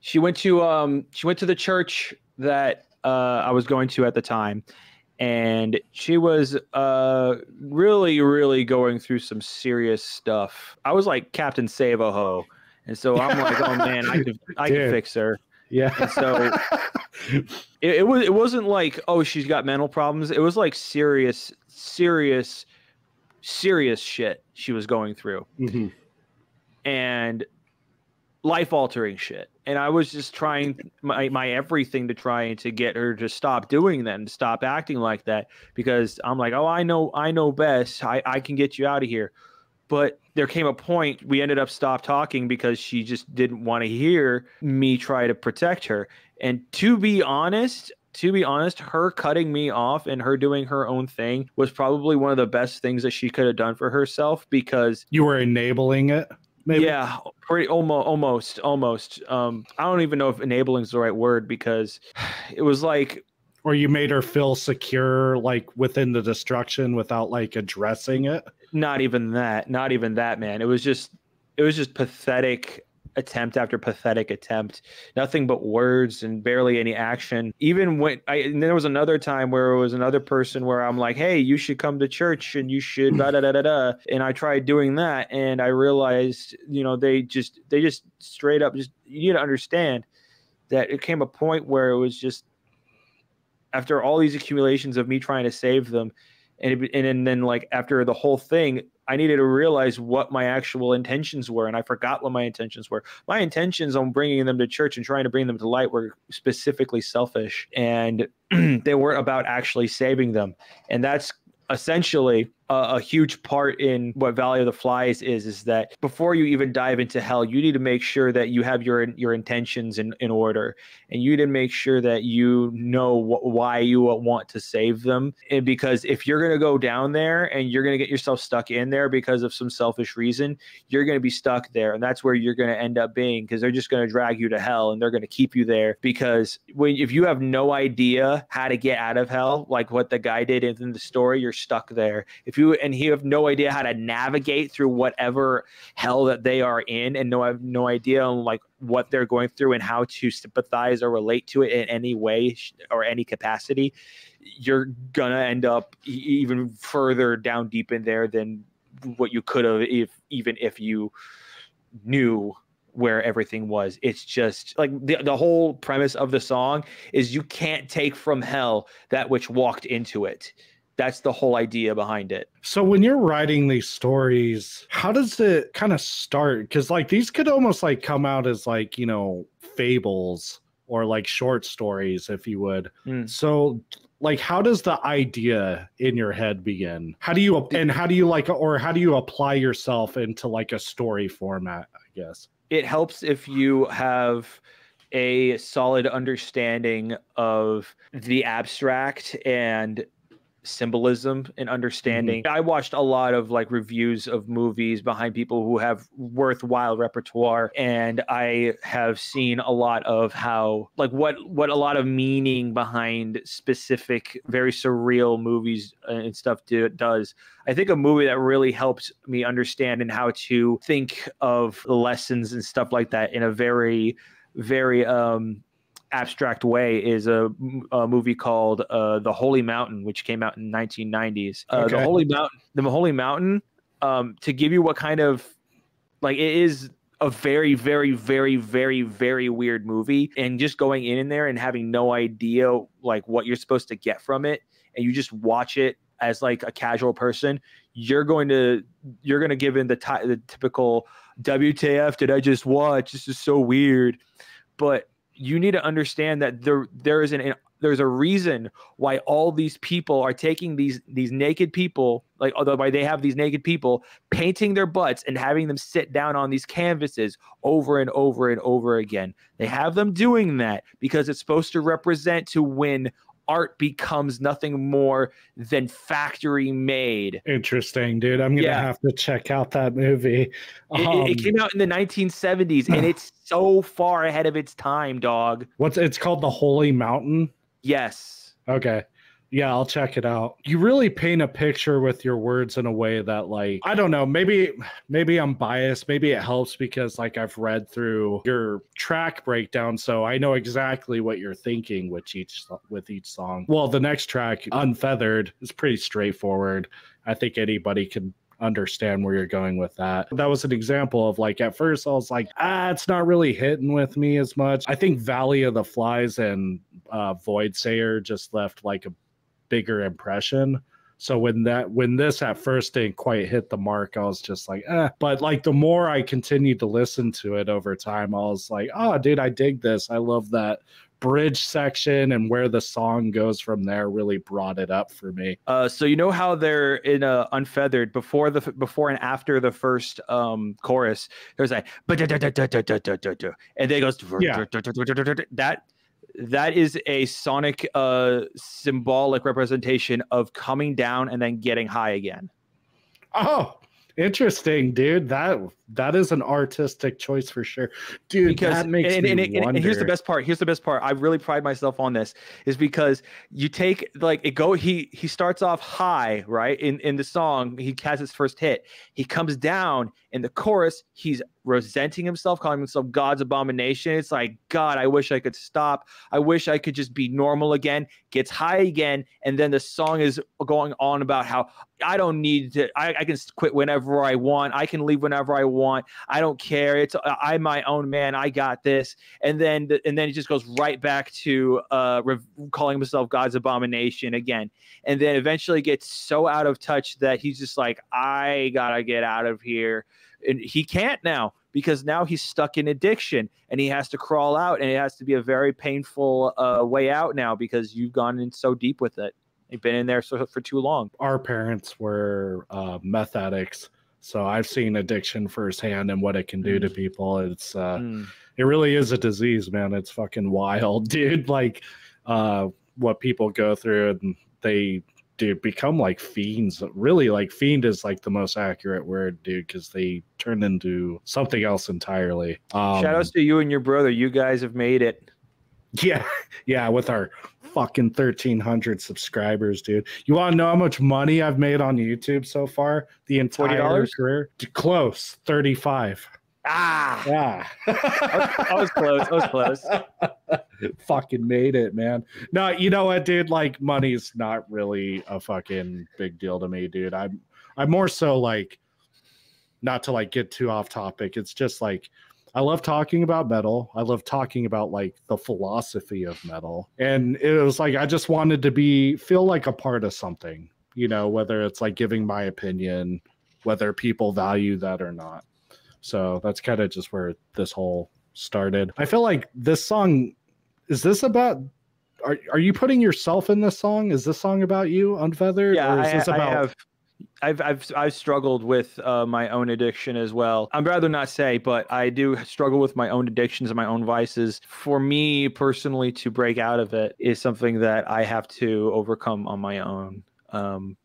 she went to um, she went to the church that uh, I was going to at the time, and she was uh, really, really going through some serious stuff. I was like Captain Save a Ho and so I'm like, oh man, I could I could fix her. Yeah. And so it, it was it wasn't like, oh, she's got mental problems. It was like serious, serious, serious shit she was going through. Mm-hmm. And life altering shit. And I was just trying my, my everything to try and to get her to stop doing that and stop acting like that because I'm like, oh, I know, I know best. I, I can get you out of here but there came a point we ended up stop talking because she just didn't want to hear me try to protect her. And to be honest to be honest her cutting me off and her doing her own thing was probably one of the best things that she could have done for herself because you were enabling it maybe? yeah pretty almost almost almost. Um i don't even know if enabling is the right word because it was like or you made her feel secure like within the destruction without like addressing it not even that not even that man. It was just it was just pathetic attempt after pathetic attempt. Nothing but words and barely any action. Even when i and there was another time where it was another person where i'm like hey you should come to church and you should da da da da da. And i tried doing that and i realized you know they just they just straight up just you need to understand that it came a point where it was just after all these accumulations of me trying to save them and and, and then like after the whole thing i needed to realize what my actual intentions were and i forgot what my intentions were. My intentions on bringing them to church and trying to bring them to light were specifically selfish and they weren't about actually saving them. And that's essentially a, a, huge part in what Valley of the Flies is is that before you even dive into hell, you need to make sure that you have your your intentions in, in order, and you need to make sure that you know wh- why you want to save them. And because if you're gonna go down there and you're gonna get yourself stuck in there because of some selfish reason, you're gonna be stuck there, and that's where you're gonna end up being because they're just gonna drag you to hell and they're gonna keep you there because when if you have no idea how to get out of hell, like what the guy did in the story, you're stuck there. If if you and you have no idea how to navigate through whatever hell that they are in and no have no idea on like what they're going through and how to sympathize or relate to it in any way or any capacity you're gonna end up even further down deep in there than what you could have if even if you knew where everything was. It's just like the, the whole premise of the song is you can't take from hell that which walked into it that's the whole idea behind it. So when you're writing these stories, how does it kind of start? Because like these could almost like come out as like you know fables or like short stories, if you would. Mm. So like how does the idea in your head begin? How do you and how do you like or how do you apply yourself into like a story format? I guess it helps if you have a solid understanding of the abstract and symbolism and understanding. Mm-hmm. I watched a lot of like reviews of movies behind people who have worthwhile repertoire and I have seen a lot of how like what what a lot of meaning behind specific very surreal movies and stuff do, does. I think a movie that really helped me understand and how to think of lessons and stuff like that in a very very um abstract way is a, a movie called uh, The Holy Mountain, which came out in 1990s. Uh, okay. The Holy Mountain, the Holy Mountain, um, to give you what kind of like it is a very, very, very, very, very weird movie. And just going in there and having no idea like what you're supposed to get from it, and you just watch it as like a casual person, you're going to you're going to give in the t- the typical WTF did I just watch? This is so weird. But you need to understand that there there is an there's a reason why all these people are taking these these naked people like although why they have these naked people painting their butts and having them sit down on these canvases over and over and over again. They have them doing that because it's supposed to represent to win art becomes nothing more than factory made. Interesting, dude. I'm gonna yeah. have to check out that movie. Um, it, it, um, came out in the 1970s, and it's so far ahead of its time, dog. What's it's called? The Holy Mountain. Yes. Okay. Yeah, I'll check it out. You really paint a picture with your words in a way that like I don't know, maybe maybe I'm biased, maybe it helps because like I've read through your track breakdown so I know exactly what you're thinking with each with each song. Well, the next track, Unfeathered, is pretty straightforward. I think anybody can understand where you're going with that. That was an example of like at first I was like, ah, it's not really hitting with me as much. I think Valley of the Flies and uh, Void Sayer just left like a bigger impression. So when that when this at first didn't quite hit the mark, I was just like, eh. But like the more I continued to listen to it over time, I was like, oh dude, I dig this. I love that bridge section and where the song goes from there really brought it up for me. Uh, so you know how they're in a unfeathered before the before and after the first um chorus, there's like and then it goes yeah. that that is a sonic uh symbolic representation of coming down and then getting high again. Oh, Interesting, dude. That that is an artistic choice for sure, dude. Because that makes and, me and, and, and, here's the best part. Here's the best part. I really pride myself on this is because you take like it go. He he starts off high, right? In in the song, he has his first hit. He comes down in the chorus. He's resenting himself, calling himself God's abomination. It's like, God, I wish I could stop. I wish I could just be normal again. Gets high again. And then the song is going on about how I don't need to, I, I can quit whenever I want. I can leave whenever I want. I don't care. It's, I'm my own man. I got this. And then, and then it just goes right back to uh, calling himself God's abomination again. And then eventually gets so out of touch that he's just like, I gotta get out of here and he can't now because now he's stuck in addiction and he has to crawl out and it has to be a very painful uh, way out now because you've gone in so deep with it you've been in there so, for too long our parents were uh, meth addicts so i've seen addiction firsthand and what it can do mm. to people. It's uh, mm. it really is a disease man. It's fucking wild dude. Like uh, what people go through and they dude become like fiends. Really like fiend is like the most accurate word dude because they turn into something else entirely. Um shout outs to you and your brother. You guys have made it yeah yeah with our fucking 1300 subscribers dude you want to know how much money i've made on youtube so far the entire $40? career close 35 Ah, yeah. I was close. I was close. fucking made it, man. No, you know what, dude? Like, money's not really a fucking big deal to me, dude. I'm, I'm more so like, not to like get too off topic. It's just like, I love talking about metal. I love talking about like the philosophy of metal, and it was like I just wanted to be feel like a part of something. You know, whether it's like giving my opinion, whether people value that or not. So that's kind of just where this whole started. I feel like this song is this about are are you putting yourself in this song? Is this song about you, Unfeathered? Yeah, or is I, this about I have I've I've I've struggled with uh, my own addiction as well. I'd rather not say, but I do struggle with my own addictions and my own vices. For me personally, to break out of it is something that I have to overcome on my own. Um,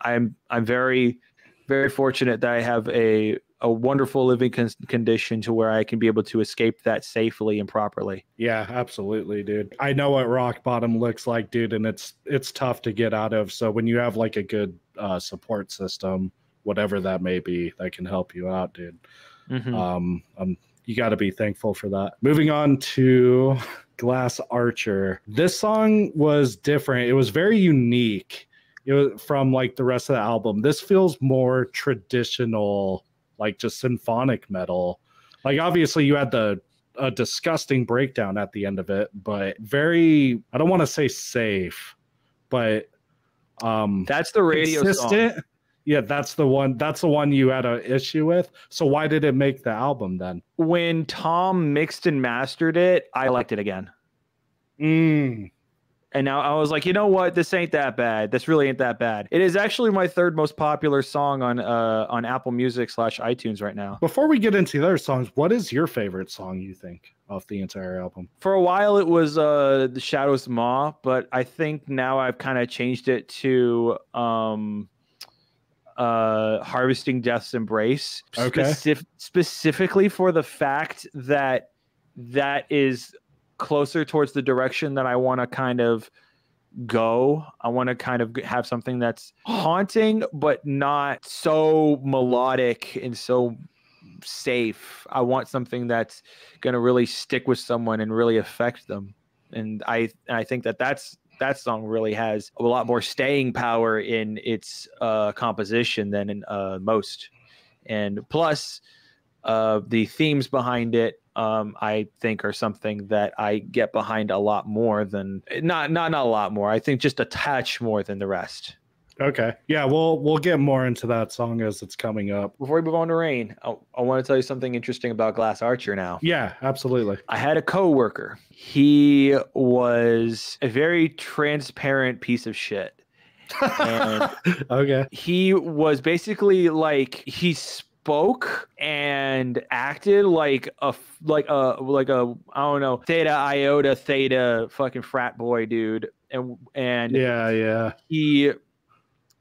I'm I'm very very fortunate that I have a a wonderful living con- condition to where I can be able to escape that safely and properly. Yeah, absolutely, dude. I know what rock bottom looks like, dude, and it's it's tough to get out of. So when you have like a good uh, support system, whatever that may be, that can help you out, dude. Mm-hmm. Um, um, you got to be thankful for that. Moving on to Glass Archer. This song was different. It was very unique. It was from like the rest of the album. This feels more traditional like just symphonic metal. Like obviously you had the a disgusting breakdown at the end of it, but very I don't want to say safe, but um That's the radio consistent. song. Yeah, that's the one. That's the one you had an issue with. So why did it make the album then? When Tom mixed and mastered it, I liked it again. Mm, And now I was like, you know what? This ain't that bad. This really ain't that bad. It is actually my third most popular song on uh on Apple Music slash iTunes right now. Before we get into the other songs, what is your favorite song you think off the entire album? For a while, it was uh the Shadows Maw, but I think now I've kind of changed it to um uh Harvesting Death's Embrace. Okay. Specif- specifically for the fact that that is closer towards the direction that I want to kind of go. I want to kind of have something that's haunting, but not so melodic and so safe. I want something that's going to really stick with someone and really affect them. And I, I think that that's that song really has a lot more staying power in its uh, composition than in uh, most. And plus, uh, the themes behind it um, I think are something that I get behind a lot more than not not not a lot more. I think just a touch more than the rest. Okay. Yeah, we'll we'll get more into that song as it's coming up. Before we move on to Rain, I, I want to tell you something interesting about Glass Archer now. Yeah, absolutely. I had a coworker. He was a very transparent piece of shit. And okay. he was basically like he spoke and acted like a like a like a I don't know theta iota theta fucking frat boy dude and and Yeah, yeah. he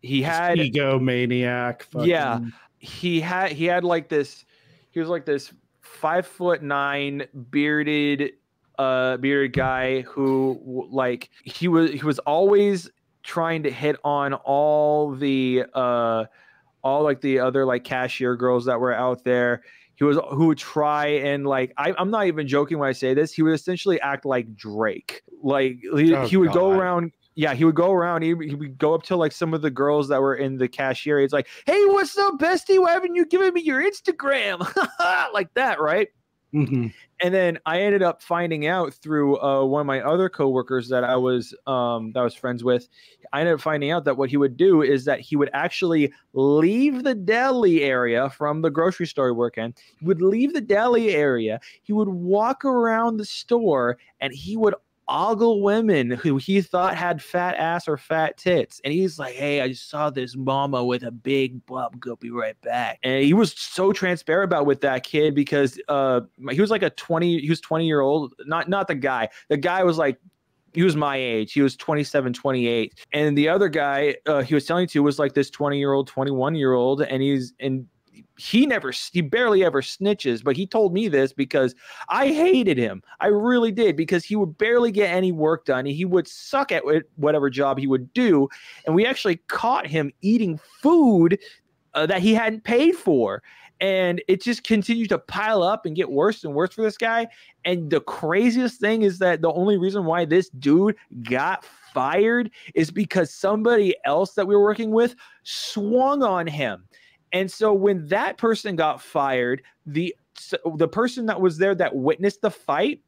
he had ego maniac. Yeah. he had he had like this he was like this five foot nine bearded uh bearded guy who like he was he was always trying to hit on all the uh all like the other like cashier girls that were out there he was who would try and like I, i'm not even joking when i say this he would essentially act like drake like he, Oh, he would go around yeah, he would go around. He, he would go up to like some of the girls that were in the cashier. It's like, "Hey, what's up, bestie? Why haven't you given me your Instagram?" like that, right? Mhm. And then I ended up finding out through uh, one of my other coworkers that I was um, that I was friends with. I ended up finding out that what he would do is that he would actually leave the deli area from the grocery store he worked in. He would leave the deli area. He would walk around the store, and he would ogle women who he thought had fat ass or fat tits. And he's like, Hey, I saw this mama with a big bub. Go be right back. And he was so transparent about with that kid because uh he was like a 20, he was 20 year old, not not the guy. The guy was like he was my age. He was 27, 28. And the other guy uh, he was telling to was like this 20 year old, 21 year old. And he's and he never he barely ever snitches but he told me this because i hated him. I really did because he would barely get any work done he would suck at whatever job he would do and we actually caught him eating food uh, that he hadn't paid for and it just continued to pile up and get worse and worse for this guy and the craziest thing is that the only reason why this dude got fired is because somebody else that we were working with swung on him and so when that person got fired, the so the person that was there that witnessed the fight,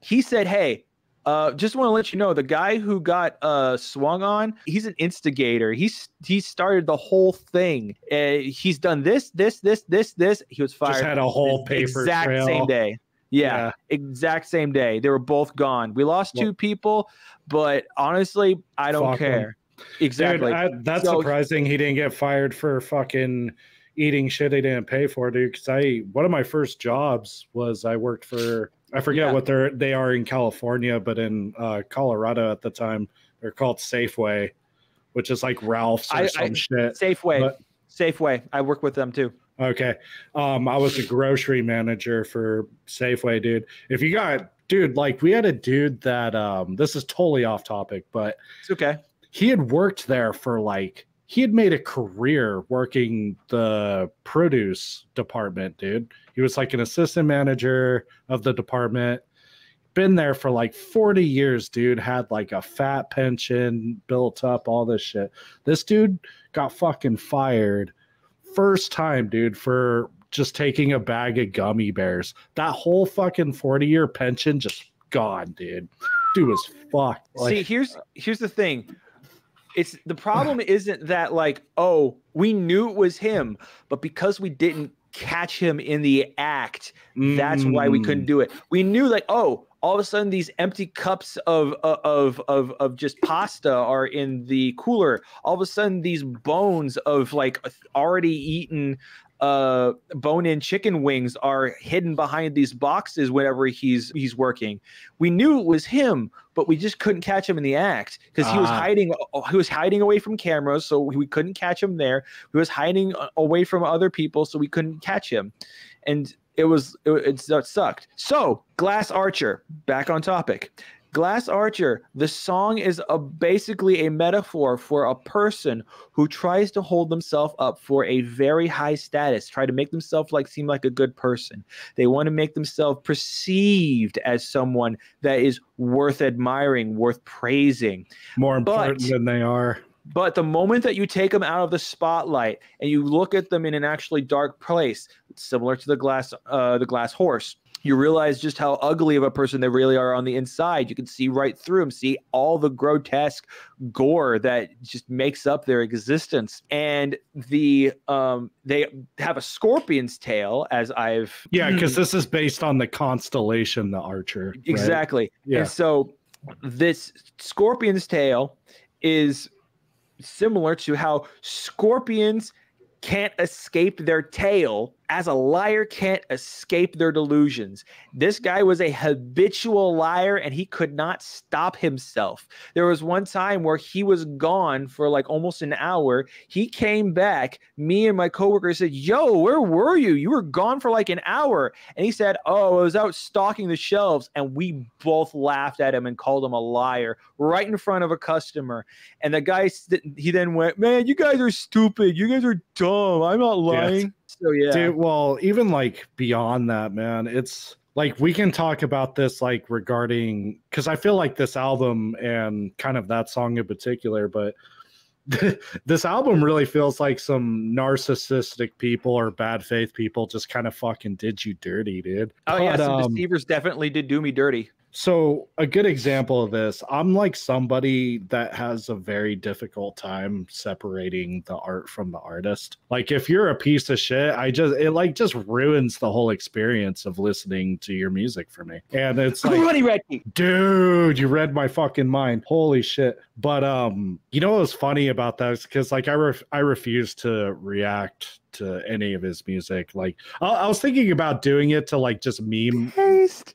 he said, "Hey, uh, just want to let you know the guy who got uh, swung on, he's an instigator. He's he started the whole thing. Uh, he's done this, this, this, this, this. He was fired. Just had a whole paper exact trail. same day. Yeah, Yeah. exact same day. They were both gone. We lost two people, but honestly, I don't Fuck care. Exactly. Dude, I, that's So- surprising he didn't get fired for fucking eating shit he didn't pay for, dude. Because I one of my first jobs was I worked for I forget Yeah. what they're they are in California, but in uh, Colorado at the time they're called Safeway, which is like Ralph's or I- some I- shit. Safeway. But- Safeway. I work with them too. Okay. Um, I was a grocery manager for Safeway, dude. If you got dude, like we had a dude that um this is totally off topic, but It's okay. He had worked there for like he had made a career working the produce department, dude. He was like an assistant manager of the department. Been there for like 40 years, dude. Had like a fat pension built up, all this shit. This dude got fucking fired first time, dude, for just taking a bag of gummy bears. That whole fucking 40 year pension just gone, dude. Dude was fucked. Like, See, here's here's the thing. It's the problem isn't that like, oh, we knew it was him, but because we didn't catch him in the act, that's mm. why we couldn't do it. We knew like, oh, all of a sudden these empty cups of of of of just pasta are in the cooler all of a sudden these bones of like already eaten uh bone-in chicken wings are hidden behind these boxes whenever he's he's working we knew it was him but we just couldn't catch him in the act because he was ah. hiding he was hiding away from cameras so we couldn't catch him there he was hiding away from other people so we couldn't catch him and it was it, it sucked. So Glass Archer, back on topic. Glass Archer, the song is a, basically a metaphor for a person who tries to hold themselves up for a very high status, try to make themselves like seem like a good person. They want to make themselves perceived as someone that is worth admiring, worth praising. More important but, than they are. But the moment that you take them out of the spotlight and you look at them in an actually dark place, similar to the glass, uh, the glass horse, you realize just how ugly of a person they really are on the inside. You can see right through them, see all the grotesque gore that just makes up their existence. And the um, they have a scorpion's tail, as I've yeah, because this is based on the constellation, the Archer. Right? Exactly. Yeah. And so this scorpion's tail is similar to how scorpions can't escape their tail as a liar can't escape their delusions. This guy was a habitual liar and he could not stop himself. There was one time where he was gone for like almost an hour. He came back. Me and my coworker said, Yo, where were you? You were gone for like an hour. And he said, Oh, I was out stocking the shelves. And we both laughed at him and called him a liar right in front of a customer. And the guy, he then went, Man, you guys are stupid. You guys are dumb. I'm not lying. Yes. So yeah. Dude, well, even like beyond that, man, it's like we can talk about this like regarding because I feel like this album and kind of that song in particular, but this album really feels like some narcissistic people or bad faith people just kind of fucking did you dirty, dude. Oh but, yeah, some um, deceivers definitely did do me dirty. So, a good example of this, I'm like somebody that has a very difficult time separating the art from the artist. Like if you're a piece of shit, I just it like just ruins the whole experience of listening to your music for me. And it's like Everybody read me. Dude, you read my fucking mind. Holy shit. But um, you know what was funny about that is because like I ref- I refuse to react to any of his music. Like I, I was thinking about doing it to like just meme Taste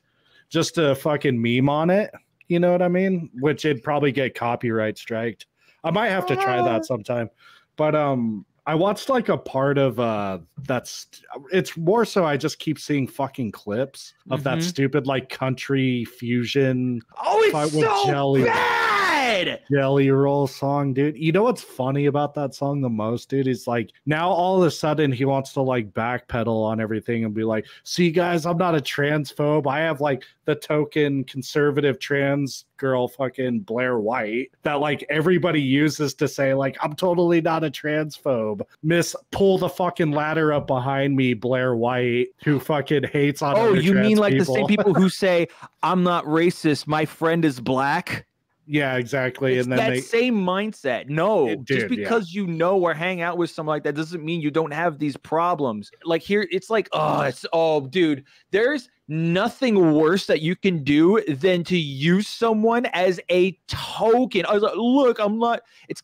just to fucking meme on it. You know what I mean? Which it'd probably get copyright striked. I might have to try that sometime. But um I watched like a part of uh that's it's more so I just keep seeing fucking clips of mm-hmm. that stupid like country fusion. Oh, it's so jelly. bad good. Jelly Roll song, dude. You know what's funny about that song the most, dude? Is like now all of a sudden he wants to like backpedal on everything and be like, see, guys, I'm not a transphobe. I have like the token conservative trans girl fucking Blair White that like everybody uses to say, like, I'm totally not a transphobe. Miss pull the fucking ladder up behind me, Blair White, who fucking hates on Oh, you mean like people. the same people who say, I'm not racist, my friend is black? Yeah, exactly. It's and then that they, same mindset. No, did, just because yeah. you know or hang out with someone like that doesn't mean you don't have these problems. Like here, it's like, oh, it's oh, dude. There's nothing worse that you can do than to use someone as a token. I was like, look, I'm not. It's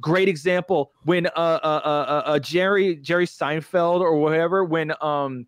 great example when uh uh uh, uh, uh Jerry Jerry Seinfeld or whatever when um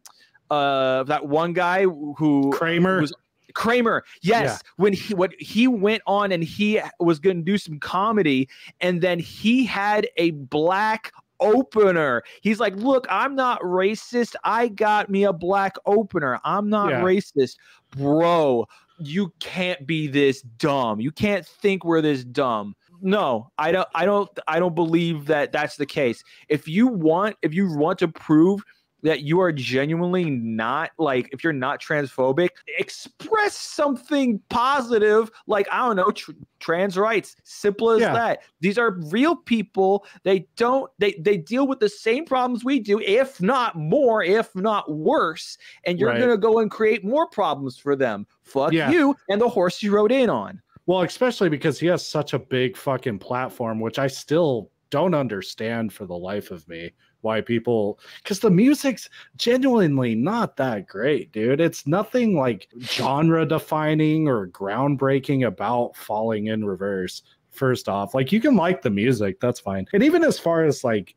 uh that one guy who Kramer was Kramer, yes, yeah. when he what he went on and he was going to do some comedy, and then he had a black opener. He's like, "Look, I'm not racist. I got me a black opener. I'm not yeah. racist, bro. You can't be this dumb. You can't think we're this dumb." No, I don't. I don't. I don't believe that that's the case. If you want, if you want to prove that you are genuinely not like if you're not transphobic, express something positive like I don't know tr- trans rights. Simple as Yeah. that. These are real people. They don't they they deal with the same problems we do, if not more, if not worse. And you're Right. gonna go and create more problems for them. Fuck Yeah. you and the horse you rode in on. Well, especially because he has such a big fucking platform, which I still don't understand for the life of me why people because the music's genuinely not that great, dude. It's nothing like genre defining or groundbreaking about falling in reverse. First off, like you can like the music, that's fine. And even as far as like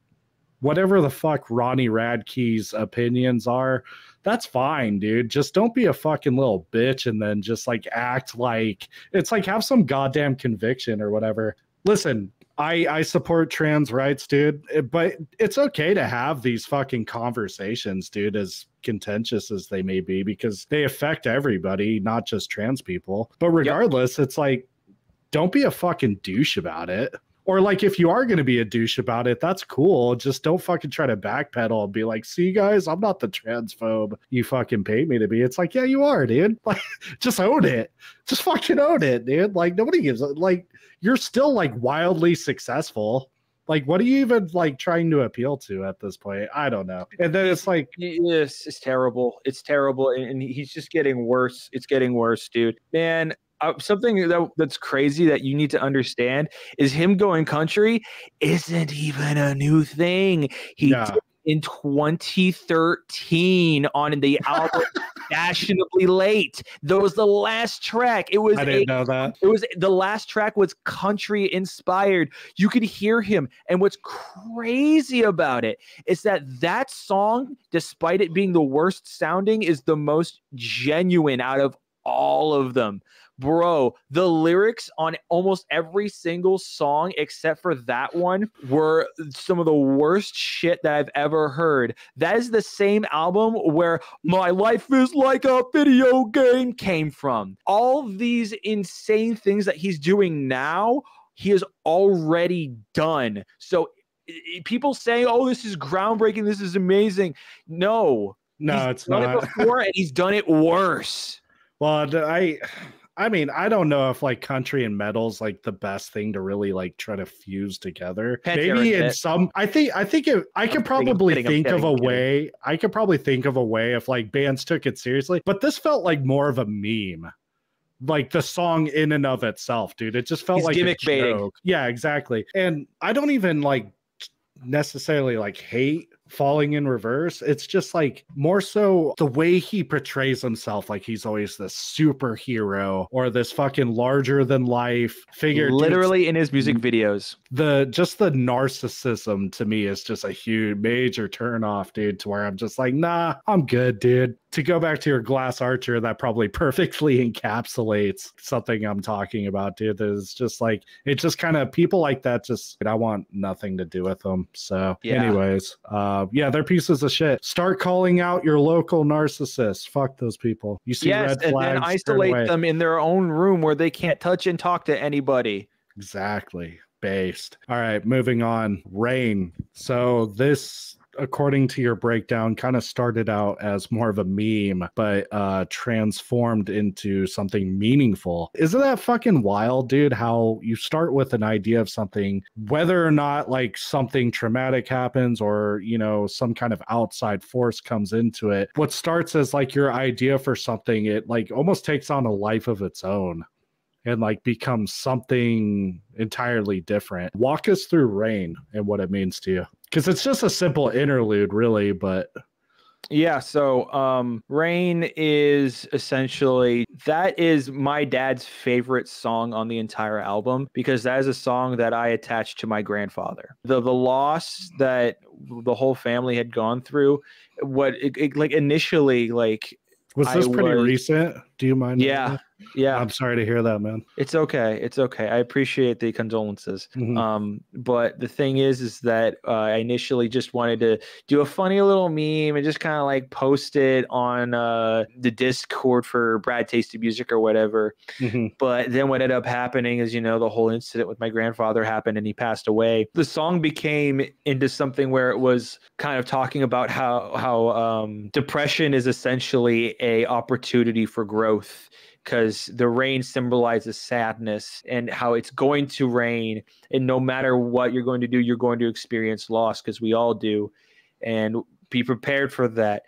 whatever the fuck Ronnie Radke's opinions are, that's fine, dude. Just don't be a fucking little bitch and then just like act like it's like have some goddamn conviction or whatever. Listen, I I support trans rights, dude, eh, but it's okay to have these fucking conversations, dude, as contentious as they may be because they affect everybody, not just trans people. But regardless, it's like don't be a fucking douche about it. Or like if you are going to be a douche about it, that's cool. Just don't fucking try to backpedal and be like, "See guys, I'm not the transphobe you fucking paid me to be." It's like, "Yeah, you are, dude." Like just own it. Just fucking own it, dude. Like nobody gives a like you're still like wildly successful. Like what are you even like trying to appeal to at this point? I don't know. And then it's like Yes, it's terrible. It's terrible, and, and he's just getting worse. It's getting worse, dude. Man, uh, something that that's crazy that you need to understand is him going country isn't even a new thing. He Yeah. in 2013 on the album Fashionably Late. That was the last track. It was I didn't know that. it was the last track was country inspired. You could hear him, and what's crazy about it is that that song, despite it being the worst sounding, is the most genuine out of all of them. Bro, the lyrics on almost every single song except for that one were some of the worst shit that I've ever heard. That is the same album where My Life is Like a Video Game came from. All these insane things that he's doing now, he has already done. So people saying, "Oh, this is groundbreaking. This is amazing." No, No, he's it's done not. it before, and he's done it worse. Well, I, I mean, I don't know if like country and metal's like the best thing to really like try to fuse together. Pantera Maybe in it. some, I think, I think it, I could I'm probably kidding, think kidding, of a kidding. way. I could probably think of a way if like bands took it seriously. But this felt like more of a meme. Like the song in and of itself, dude. It just felt He's like gimmick a baiting. Yeah, exactly. And I don't even like necessarily like hate falling in reverse. It's just like more so the way he portrays himself, like he's always this superhero or this fucking larger than life figure. Literally in his music videos. the just the narcissism to me is just a huge major turn off, dude. To where I'm just like, nah, I'm good, dude. To go back to your glass archer, that probably perfectly encapsulates something I'm talking about, dude. Is just like it's just kind of people like that. Just I want nothing to do with them. So, Yeah. anyways, uh, yeah, they're pieces of shit. Start calling out your local narcissists. Fuck those people. You see Yes, red and flags, turn isolate them in their own room where they can't touch and talk to anybody. Exactly. Based. All right, moving on. Rain. So this according to your breakdown kind of started out as more of a meme but uh transformed into something meaningful. Isn't that fucking wild, dude? How you start with an idea of something whether or not like something traumatic happens or, you know, some kind of outside force comes into it. What starts as like your idea for something, it like almost takes on a life of its own and like become something entirely different. Walk us through rain and what it means to you. Because it's just a simple interlude, really, but Yeah, so um Rain is essentially that is my dad's favorite song on the entire album because that is a song that I attached to my grandfather. The the loss that the whole family had gone through what it, it- like initially like was I this pretty was- recent? Do you mind? Yeah, yeah. I'm sorry to hear that, man. It's okay. It's okay. I appreciate the condolences. Mhm. Um, but the thing is, is that uh, I initially just wanted to do a funny little meme and just kind of like post it on uh, the Discord for Brad Tasty Music or whatever. Mhm. But then what ended up happening is, you know, the whole incident with my grandfather happened and he passed away. The song became into something where it was kind of talking about how how um, depression is essentially a opportunity for growth because the rain symbolizes sadness and how it's going to rain and no matter what you're going to do you're going to experience loss because we all do and be prepared for that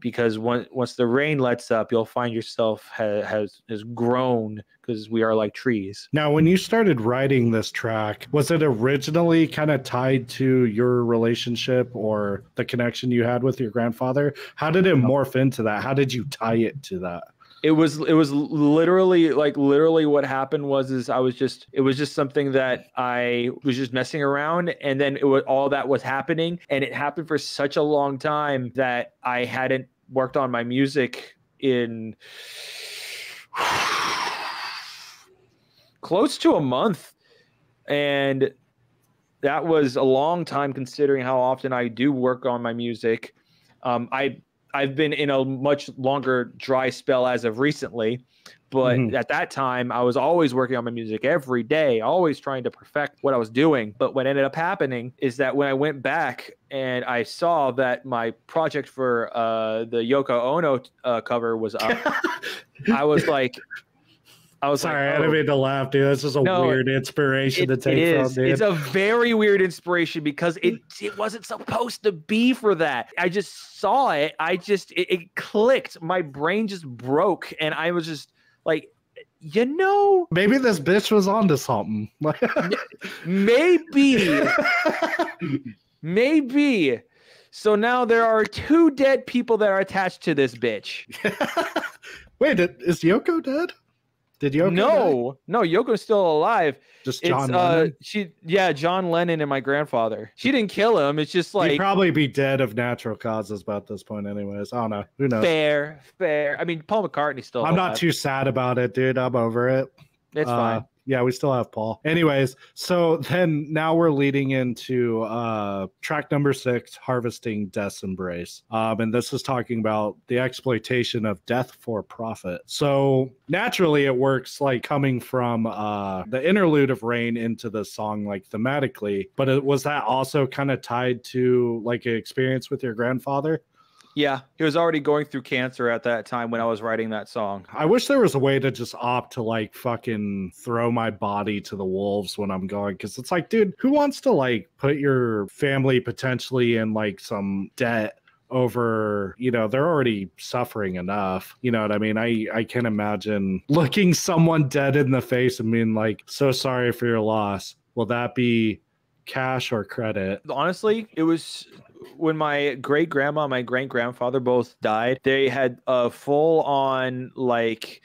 because once once the rain lets up you'll find yourself ha- has has grown because we are like trees Now, when you started writing this track, was it originally kind of tied to your relationship or the connection you had with your grandfather? How did it morph into that? How did you tie it to that? It was it was literally like literally what happened was is I was just it was just something that I was just messing around and then it was all that was happening and it happened for such a long time that I hadn't worked on my music in close to a month and that was a long time considering how often I do work on my music. Um, I I've been in a much longer dry spell as of recently, but Mhm. at that time I was always working on my music every day, always trying to perfect what I was doing. But what ended up happening is that when I went back and I saw that my project for uh, the Yoko Ono uh, cover was up, I was like, I was Sorry, like, I didn't "Oh." mean to laugh, dude. This is a No, weird inspiration It- to take it from, is. dude. It's a very weird inspiration because it it wasn't supposed to be for that. I just saw it. I just it, it clicked. My brain just broke, and I was just like, you know, Maybe this bitch was onto something. maybe, maybe. So now there are two dead people that are attached to this bitch. Wait, is Yoko dead? Did Yoko? die? no, no, Yoko's still alive. just It's John uh, she, yeah, John Lennon and my grandfather. She didn't kill him. It's just He'd like probably be dead of natural causes about this point, anyways. I don't know. Who knows? fair, fair. I mean, Paul McCartney's still. I'm not too sad about it, dude. I'm over it. It's Uh, fine. Yeah, we still have Paul. Anyways, so then now we're leading into uh track number six, Harvesting Death's Embrace. Um, and this is talking about the exploitation of death for profit. So naturally it works like coming from uh the interlude of rain into the song like thematically, but it was that also kind of tied to like an experience with your grandfather? Yeah, he was already going through cancer at that time when I was writing that song. I wish there was a way to just opt to like fucking throw my body to the wolves when I'm going because it's like, dude, who wants to like put your family potentially in like some debt over, you know, they're already suffering enough. You know what I mean? I I can imagine looking someone dead in the face and being like, so sorry for your loss. Will that be cash or credit? Honestly, it was when my great grandma, and my great grandfather both died. They had a full on like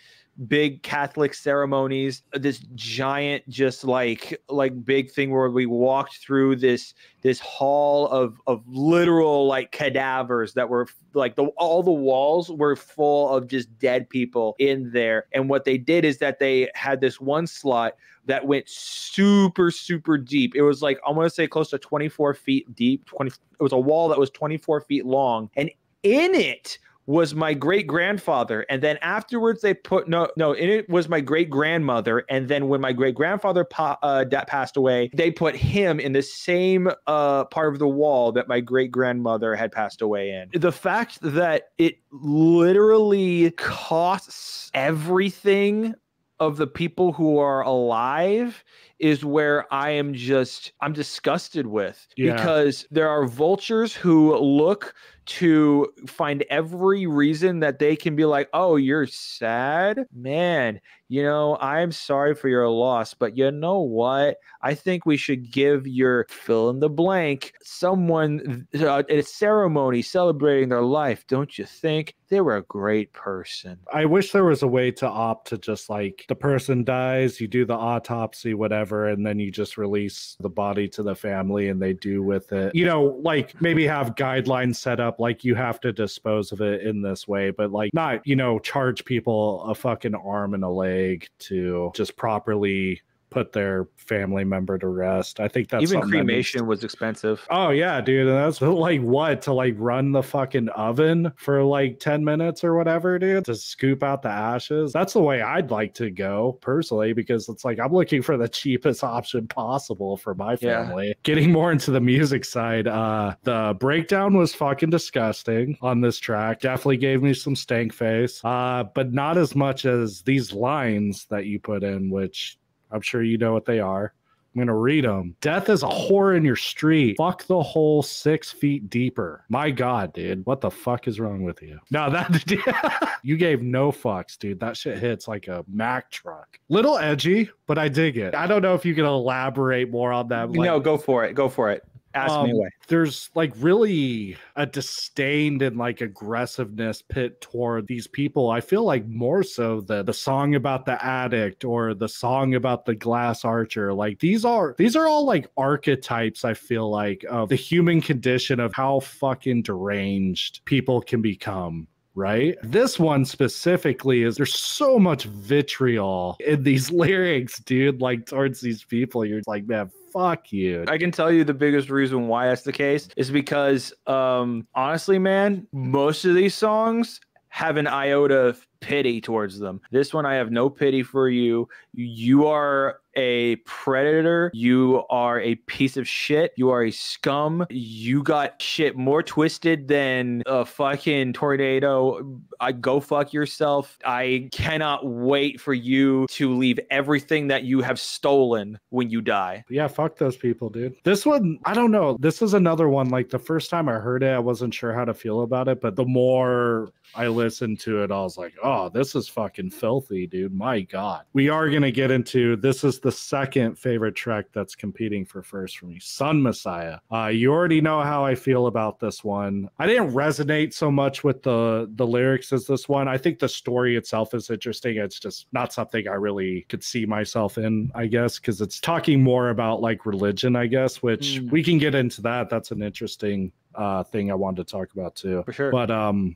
big Catholic ceremonies, this giant just like like big thing where we walked through this this hall of of literal like cadavers that were like the all the walls were full of just dead people in there. And what they did is that they had this one slot that went super super deep. It was like I want to say close to 24 feet deep. 20 it was a wall that was 24 feet long and in it was my great grandfather and then afterwards they put no no it was my great grandmother and then when my great grandfather pa- uh, passed away they put him in the same uh, part of the wall that my great grandmother had passed away in. The fact that it literally costs everything of the people who are alive is where I am just I'm disgusted with Yeah. because there are vultures who look to find every reason that they can be like, "Oh, you're sad? Man, you know, I'm sorry for your loss, but you know what? I think we should give your fill in the blank someone uh, a ceremony celebrating their life, don't you think? They were a great person." I wish there was a way to opt to just like the person dies, you do the autopsy, whatever. Whatever, and then you just release the body to the family and they do with it. You know, like maybe have guidelines set up like you have to dispose of it in this way, but like not, you know, charge people a fucking arm and a leg to just properly put their family member to rest. I think that's even something that cremation was expensive. Oh yeah, dude. And that's like what to like run the fucking oven for like 10 minutes or whatever, dude, to scoop out the ashes. That's the way I'd like to go personally, because it's like I'm looking for the cheapest option possible for my Yeah. family. Getting more into the music side, uh the breakdown was fucking disgusting on this track. Definitely gave me some stank face. Uh, but not as much as these lines that you put in, which I'm sure you know what they are. I'm gonna read them. Death is a whore in your street. Fuck the hole six feet deeper. My God, dude, what the fuck is wrong with you? No, that you gave no fucks, dude. That shit hits like a Mack truck. Little edgy, but I dig it. I don't know if you can elaborate more on that. Like, no, go for it. Go for it. Ask me um, away. There's like really a disdain and like aggressiveness pit toward these people. I feel like more so the the song about the addict or the song about the glass archer. Like these are these are all like archetypes. I feel like of the human condition of how fucking deranged people can become right? This one specifically is there's so much vitriol in these lyrics, dude, like towards these people. You're like, man, fuck you. I can tell you the biggest reason why that's the case is because um honestly, man, most of these songs have an iota of pity towards them. This one I have no pity for you. You are a predator. You are a piece of shit. You are a scum. You got shit more twisted than a fucking tornado. I go fuck yourself. I cannot wait for you to leave everything that you have stolen when you die. Yeah, fuck those people, dude. This one, I don't know. This is another one. Like the first time I heard it, I wasn't sure how to feel about it. But the more I listened to it, I was like, oh, this is fucking filthy, dude. My God. We are going to get into this is the second favorite track that's competing for first for me Sun Messiah. Uh, you already know how I feel about this one. I didn't resonate so much with the, the lyrics as this one. I think the story itself is interesting. It's just not something I really could see myself in, I guess, because it's talking more about like religion, I guess, which Mm. we can get into that. That's an interesting uh, thing I wanted to talk about too. For sure. But um,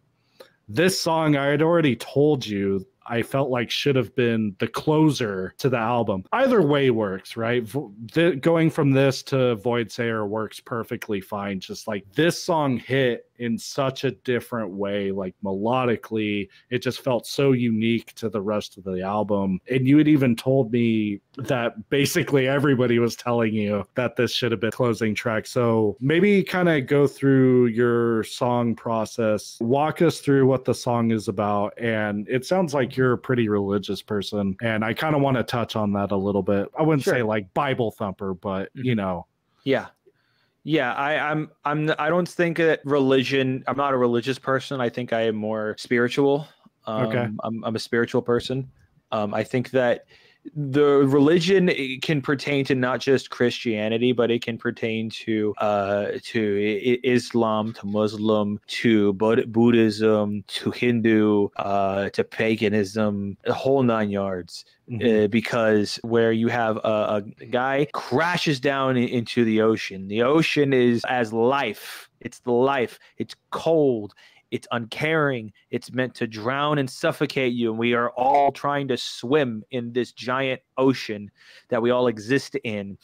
this song I had already told you I felt like should have been the closer to the album. Either way works, right? Th- going from this to Void Sayer works perfectly fine. Just like this song hit in such a different way, like melodically, it just felt so unique to the rest of the album. And you had even told me that basically everybody was telling you that this should have been closing track. So maybe kind of go through your song process, walk us through what the song is about. And it sounds like you're a pretty religious person. And I kind of want to touch on that a little bit. I wouldn't say like Bible thumper, but you know, Yeah. Yeah, I, I'm I'm I don't think that religion I'm not a religious person. I think I am more spiritual. Um, Okay. I'm I'm a spiritual person. Um, I think that the religion can pertain to not just Christianity, but it can pertain to uh, to Islam, to Muslim, to Bud- Buddhism, to Hindu, uh, to paganism, the whole nine yards Mhm. uh, because where you have a, a guy crashes down into the ocean. The ocean is as life. It's the life. It's cold. It's uncaring. It's meant to drown and suffocate you. And we are all trying to swim in this giant ocean that we all exist in.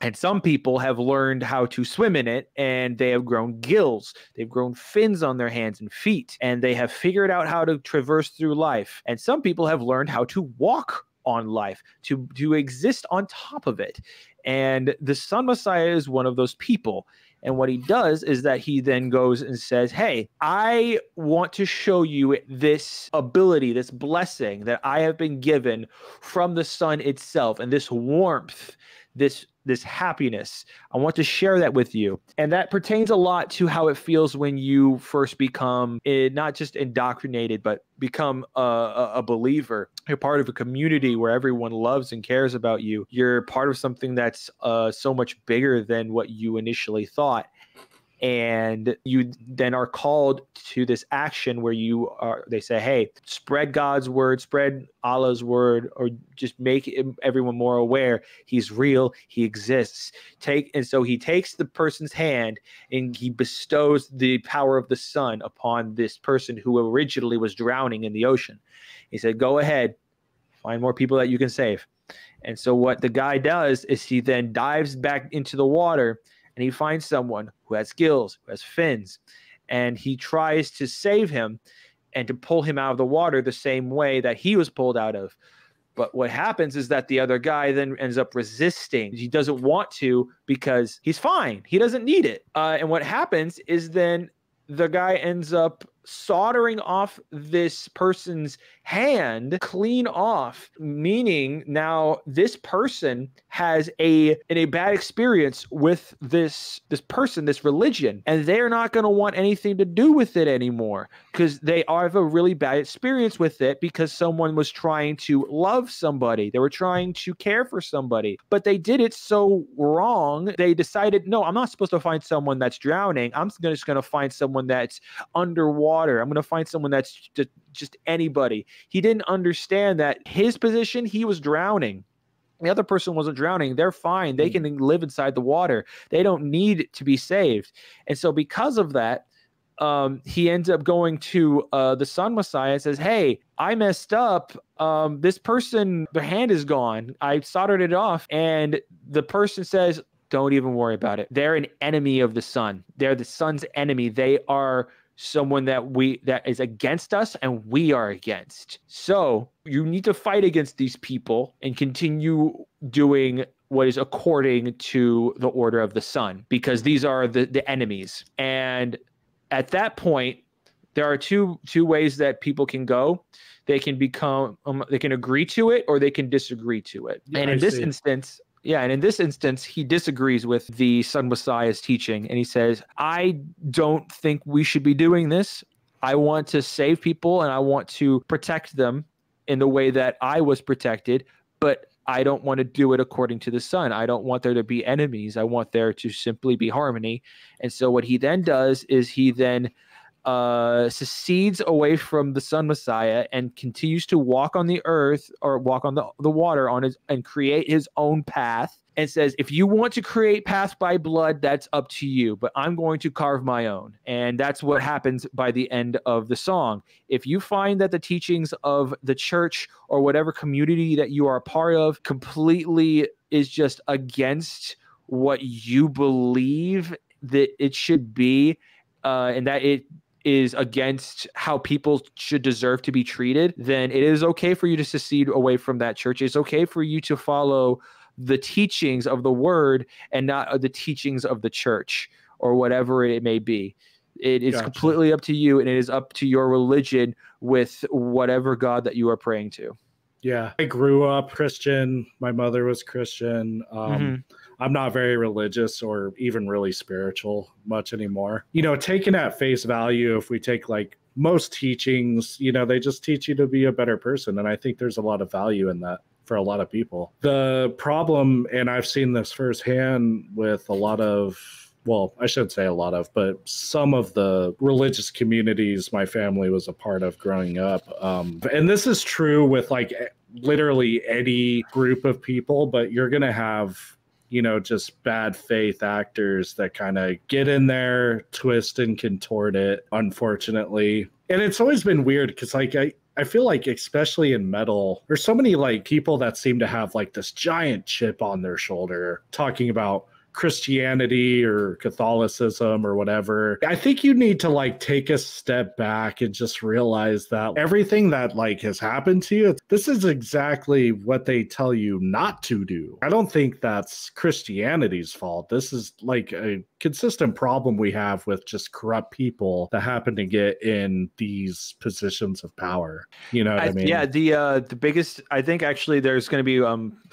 And some people have learned how to swim in it and they have grown gills. They've grown fins on their hands and feet and they have figured out how to traverse through life. And some people have learned how to walk on life, to, to exist on top of it. And the Sun Messiah is one of those people. And what he does is that he then goes and says, Hey, I want to show you this ability, this blessing that I have been given from the sun itself, and this warmth, this this happiness. I want to share that with you. And that pertains a lot to how it feels when you first become eh, not just indoctrinated, but become a, a, a believer. You're part of a community where everyone loves and cares about you. You're part of something that's uh, so much bigger than what you initially thought. And you then are called to this action where you are they say hey spread god's word spread allah's word or just make everyone more aware he's real he exists. Take and so he takes the person's hand and he bestows the power of the sun upon this person who originally was drowning in the ocean. He said go ahead find more people that you can save. And so what the guy does is he then dives back into the water and he finds someone who has gills, who has fins, and he tries to save him and to pull him out of the water the same way that he was pulled out of. But what happens is that the other guy then ends up resisting. He doesn't want to because he's fine. He doesn't need it. Uh, and what happens is then the guy ends up soldering off this person's hand clean off meaning now this person has a in a bad experience with this this person this religion and they're not going to want anything to do with it anymore because they have a really bad experience with it because someone was trying to love somebody. They were trying to care for somebody but they did it so wrong they decided no i'm not supposed to find someone that's drowning. I'm just going to find someone that's underwater. I'm going to find someone that's just just anybody. He didn't understand that his position, he was drowning. The other person wasn't drowning. They're fine. They can live inside the water. They don't need to be saved. And so, because of that, um, he ends up going to uh, the Sun Messiah and says, Hey, I messed up. Um, this person, their hand is gone. I soldered it off. And the person says, Don't even worry about it. They're an enemy of the sun. They're the sun's enemy. They are someone that we that is against us and we are against. So you need to fight against these people and continue doing what is according to the order of the sun because these are the, the enemies. And at that point, there are two two ways that people can go. They can become um, they can agree to it or they can disagree to it. Yeah, and in I this see. instance, yeah, and in this instance, he disagrees with the Sun Messiah's teaching, and he says, "I don't think we should be doing this. I want to save people, and I want to protect them in the way that I was protected, but." I don't want to do it according to the sun. I don't want there to be enemies. I want there to simply be harmony. And so, what he then does is he then uh, secedes away from the Sun Messiah and continues to walk on the earth or walk on the, the water on his and create his own path and says, if you want to create path by blood, that's up to you, but I'm going to carve my own. And that's what happens by the end of the song. If you find that the teachings of the church or whatever community that you are a part of completely is just against what you believe that it should be, uh, and that it is against how people should deserve to be treated, then it is okay for you to secede away from that church. It's okay for you to follow the teachings of the word and not the teachings of the church or whatever it may be. It is gotcha. completely up to you and it is up to your religion with whatever God that you are praying to. Yeah. I grew up Christian. My mother was Christian. Um, mm-hmm. I'm not very religious or even really spiritual much anymore. You know, taken at face value, if we take like most teachings, you know, they just teach you to be a better person. And I think there's a lot of value in that for a lot of people. The problem, and I've seen this firsthand with a lot of well, I shouldn't say a lot of, but some of the religious communities my family was a part of growing up. Um, and this is true with like literally any group of people, but you're going to have you know, just bad faith actors that kind of get in there, twist and contort it, unfortunately. And it's always been weird because, like, I, I feel like, especially in metal, there's so many like people that seem to have like this giant chip on their shoulder talking about Christianity or Catholicism or whatever. I think you need to like take a step back and just realize that everything that like has happened to you, this is exactly what they tell you not to do. I don't think that's Christianity's fault. This is like a consistent problem we have with just corrupt people that happen to get in these positions of power. You know what I, I mean? Yeah, the uh the biggest I think actually there's going to be um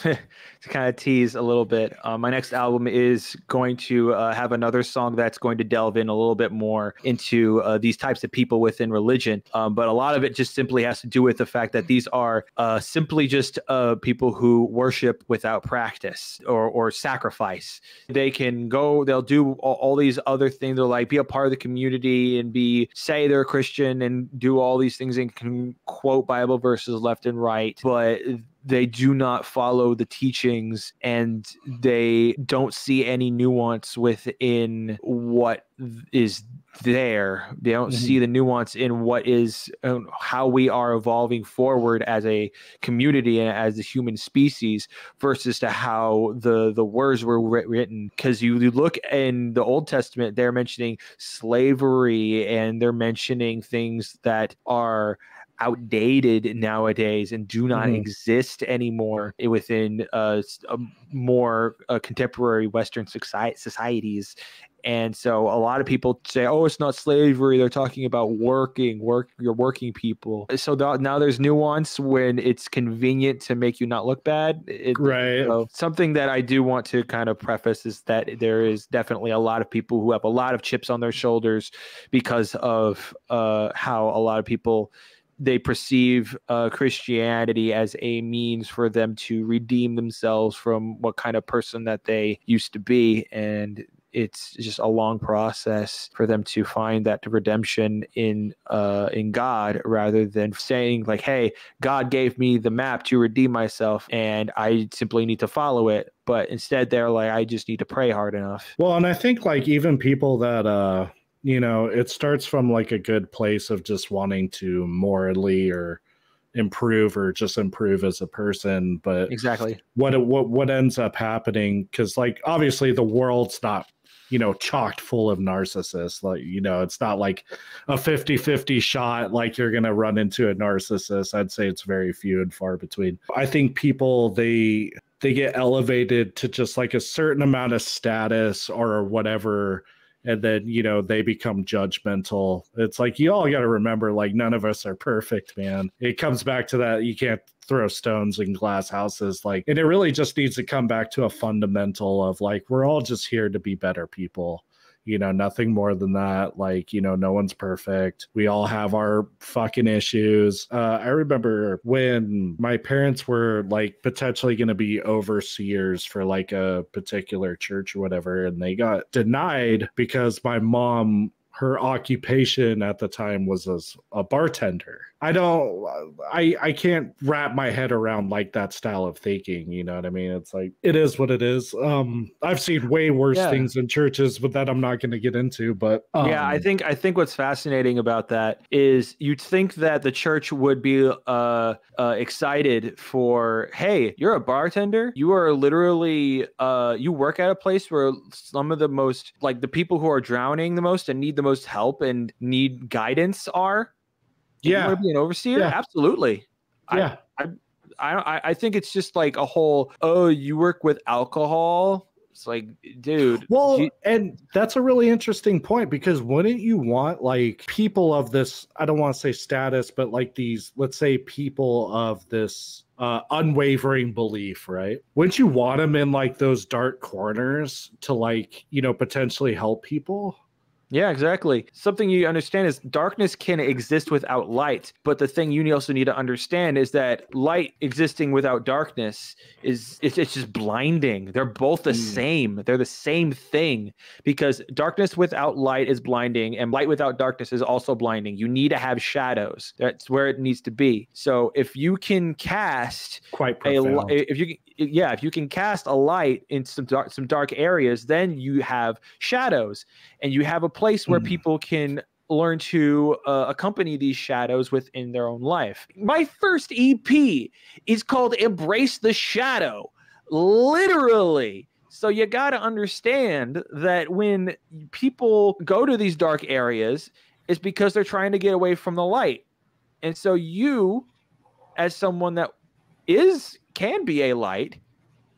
to kind of tease a little bit. Uh, my next album is going to uh, have another song that's going to delve in a little bit more into uh, these types of people within religion. Um, but a lot of it just simply has to do with the fact that these are uh, simply just uh, people who worship without practice or, or sacrifice. They can go, they'll do all, all these other things. They're like be a part of the community and be say they're a Christian and do all these things and can quote Bible verses left and right, but they do not follow the teachings and they don't see any nuance within what is there. They don't mm-hmm. see the nuance in what is uh, how we are evolving forward as a community and as a human species versus to how the the words were written. Because you, you look in the Old Testament, they're mentioning slavery and they're mentioning things that are outdated nowadays and do not mm-hmm. exist anymore within uh, more uh, contemporary Western society, societies. And so a lot of people say, "Oh, it's not slavery." They're talking about working, work. You're working people. So th- now there's nuance when it's convenient to make you not look bad. It, right. So something that I do want to kind of preface is that there is definitely a lot of people who have a lot of chips on their shoulders because of uh, how a lot of people they perceive uh, Christianity as a means for them to redeem themselves from what kind of person that they used to be. And it's just a long process for them to find that redemption in uh, in God rather than saying like, "Hey, God gave me the map to redeem myself, and I simply need to follow it." But instead, they're like, "I just need to pray hard enough." Well, and I think like even people that uh you know, it starts from like a good place of just wanting to morally or improve or just improve as a person but exactly. what what what ends up happening because like obviously the world's not you know chocked full of narcissists like you know it's not like a 50-50 shot like you're gonna run into a narcissist. I'd say it's very few and far between. I think people they they get elevated to just like a certain amount of status or whatever and then you know they become judgmental. It's like you all got to remember like none of us are perfect man. It comes back to that you can't throw stones in glass houses like and it really just needs to come back to a fundamental of like we're all just here to be better people you know nothing more than that. Like you know no one's perfect. We all have our fucking issues. Uh, i remember when my parents were like potentially going to be overseers for like a particular church or whatever and they got denied because my mom her occupation at the time was as a bartender I don't I I can't wrap my head around like that style of thinking, you know what I mean? It's like it is what it is. Um I've seen way worse yeah. things in churches, but that I'm not going to get into, but um, Yeah, I think I think what's fascinating about that is you'd think that the church would be uh, uh excited for, "Hey, you're a bartender. You are literally uh you work at a place where some of the most like the people who are drowning the most and need the most help and need guidance are yeah. You want to be an overseer? Yeah. Absolutely. Yeah. I, I, I, I think it's just like a whole, oh, you work with alcohol. It's like, dude. Well, you, and that's a really interesting point because wouldn't you want like people of this, I don't want to say status, but like these, let's say people of this uh, unwavering belief, right? Wouldn't you want them in like those dark corners to like, you know, potentially help people? Yeah, exactly. Something you understand is darkness can exist without light, but the thing you also need to understand is that light existing without darkness is it's, it's just blinding. They're both the mm. same. They're the same thing because darkness without light is blinding and light without darkness is also blinding. You need to have shadows. That's where it needs to be. So if you can cast quite profound. a if you yeah, if you can cast a light in some dark some dark areas, then you have shadows and you have a place where mm. people can learn to uh, accompany these shadows within their own life. My first EP is called Embrace the Shadow. Literally. So you got to understand that when people go to these dark areas, it's because they're trying to get away from the light. And so you as someone that is can be a light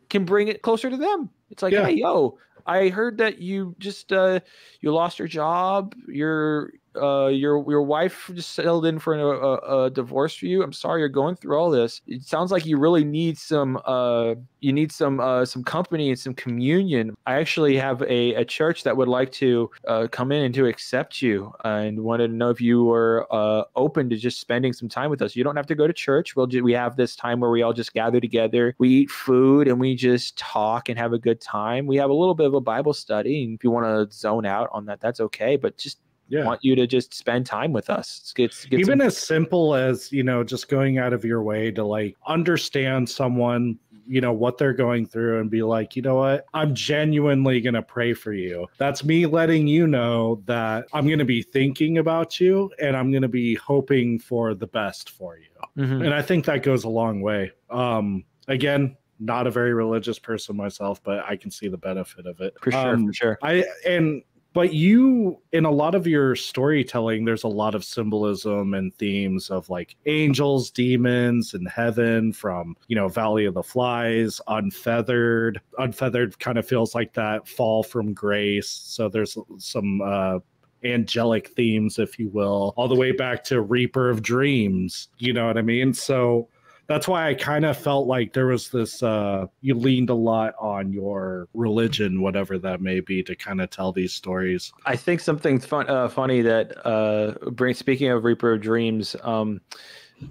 can bring it closer to them. It's like, yeah. hey, yo, I heard that you just uh, you lost your job. You're uh, your your wife just settled in for a, a, a, divorce for you. I'm sorry you're going through all this. It sounds like you really need some uh, you need some uh, some company and some communion. I actually have a, a church that would like to uh, come in and to accept you and wanted to know if you were uh, open to just spending some time with us. You don't have to go to church. We'll we have this time where we all just gather together. We eat food and we just talk and have a good time. We have a little bit of a Bible study, and if you want to zone out on that, that's okay. But just yeah. want you to just spend time with us. Get Even some- as simple as, you know, just going out of your way to like understand someone, you know, what they're going through and be like, you know what, I'm genuinely going to pray for you. That's me letting you know that I'm going to be thinking about you and I'm going to be hoping for the best for you. Mm-hmm. And I think that goes a long way. Um, again, not a very religious person myself, but I can see the benefit of it. For sure, um, for sure. I and but you in a lot of your storytelling there's a lot of symbolism and themes of like angels demons and heaven from you know valley of the flies unfeathered. Unfeathered kind of feels like that fall from grace. So there's some uh angelic themes if you will all the way back to reaper of dreams. You know what i mean? So that's why I kind of felt like there was this uh you leaned a lot on your religion, whatever that may be, to kind of tell these stories. I think something fun uh, funny that uh bring speaking of Reaper of Dreams, um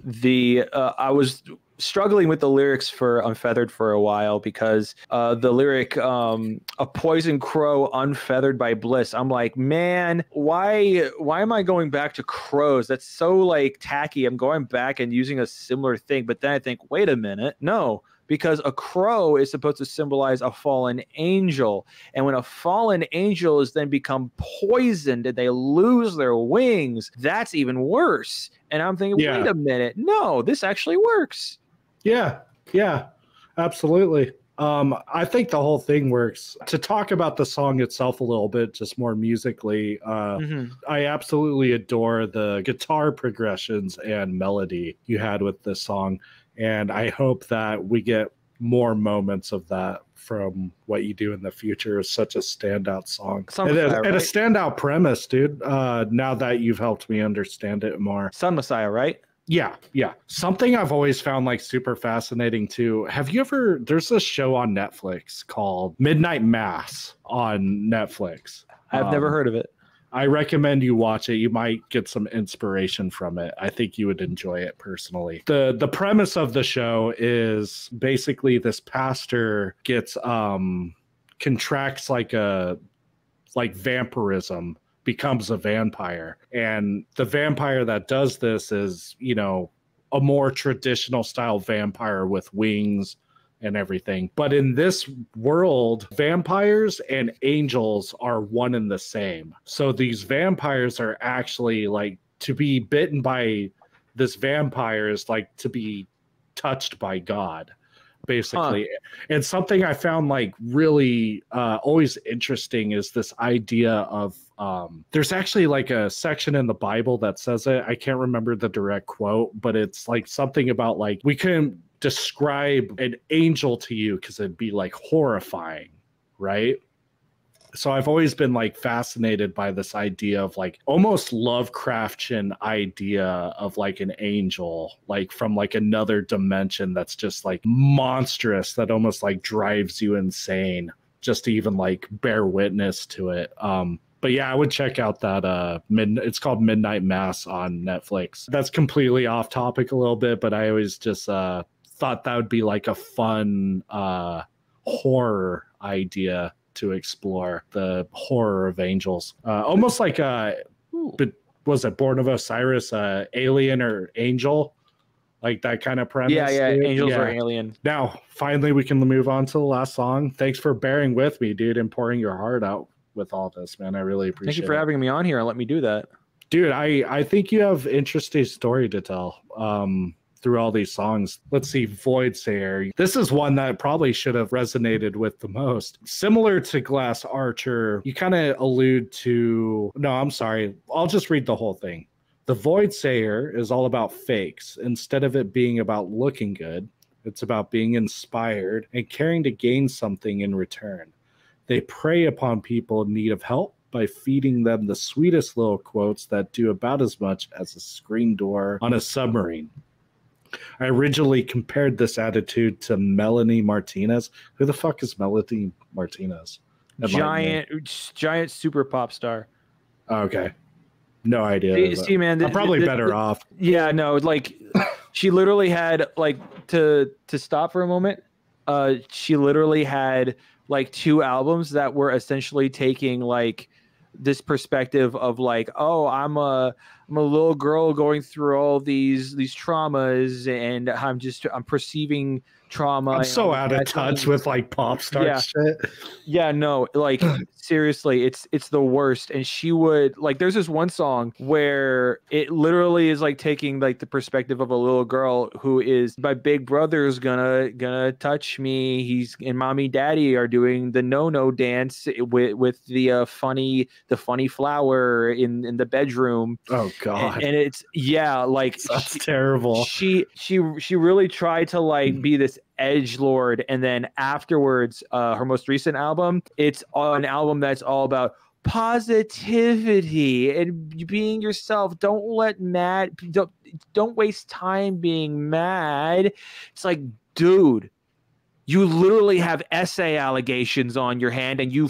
the uh, I was struggling with the lyrics for Unfeathered for a while because uh, the lyric um, "A poison crow unfeathered by bliss." I'm like, man, why why am I going back to crows? That's so like tacky. I'm going back and using a similar thing, but then I think, wait a minute, no because a crow is supposed to symbolize a fallen angel. And when a fallen angel is then become poisoned and they lose their wings, that's even worse. And I'm thinking, yeah. wait a minute, no, this actually works. Yeah, yeah, absolutely. Um, I think the whole thing works. To talk about the song itself a little bit, just more musically, uh, mm-hmm. I absolutely adore the guitar progressions and melody you had with this song. And I hope that we get more moments of that from what you do in the future is such a standout song and, Messiah, a, and, a, standout premise, dude. Uh, now that you've helped me understand it more, Sun Messiah, right? Yeah, yeah. Something I've always found like super fascinating too. Have you ever there's a show on Netflix called Midnight Mass on Netflix. I've um, never heard of it. I recommend you watch it. You might get some inspiration from it. I think you would enjoy it personally. The the premise of the show is basically this pastor gets um contracts like a like vampirism becomes a vampire. And the vampire that does this is, you know, a more traditional style vampire with wings and everything. But in this world, vampires and angels are one and the same. So these vampires are actually like to be bitten by this vampire is like to be touched by God basically. Huh. And something I found like really uh, always interesting is this idea of um, there's actually like a section in the Bible that says it. I can't remember the direct quote, but it's like something about like we couldn't describe an angel to you because it'd be like horrifying, right? So I've always been like fascinated by this idea of like almost Lovecraftian idea of like an angel, like from like another dimension that's just like monstrous that almost like drives you insane just to even like bear witness to it. Um, but yeah, I would check out that uh mid it's called Midnight Mass on Netflix. That's completely off topic a little bit, but I always just uh thought that would be like a fun uh horror idea to explore the horror of angels, uh, almost like uh, but was it Born of Osiris, uh, Alien or Angel? Like that kind of premise. Yeah, yeah. Dude. Angels yeah. or Alien. Now, finally, we can move on to the last song. Thanks for bearing with me, dude, and pouring your heart out with all this, man. I really appreciate. Thank you for it. having me on here and let me do that dude i i think you have interesting story to tell um through all these songs. Let's see, Voidsayer. This is one that probably should have resonated with the most. Similar to Glass Archer, you kind of allude to. No, I'm sorry. I'll just read the whole thing. The Voidsayer is all about fakes. Instead of it being about looking good, it's about being inspired and caring to gain something in return. They prey upon people in need of help by feeding them the sweetest little quotes that do about as much as a screen door on a submarine. I originally compared this attitude to Melanie Martinez. Who the fuck is Melanie Martinez? Giant, giant super pop star. Okay. No idea. See, see, man, I'm probably the- better the- off. Yeah, no, like she literally had like to to stop for a moment. Uh, she literally had like two albums that were essentially taking like this perspective of like, oh, I'm a I'm a little girl going through all these these traumas, and I'm just I'm perceiving trauma. I'm so out of touch with like pop star Yeah. shit. Yeah, no, like seriously, it's it's the worst. And she would like there's this one song where it literally is like taking like the perspective of a little girl who is my big brother's gonna gonna touch me. He's and mommy daddy are doing the no no dance with with the uh, funny the funny flower in in the bedroom. Oh god. And, and it's yeah, like That's she- terrible. she she she really tried to like be this edge lord and then afterwards uh her most recent album it's an album that's all about positivity and being yourself. Don't let mad don't don't waste time being mad. It's like dude you literally have essay allegations on your hand and you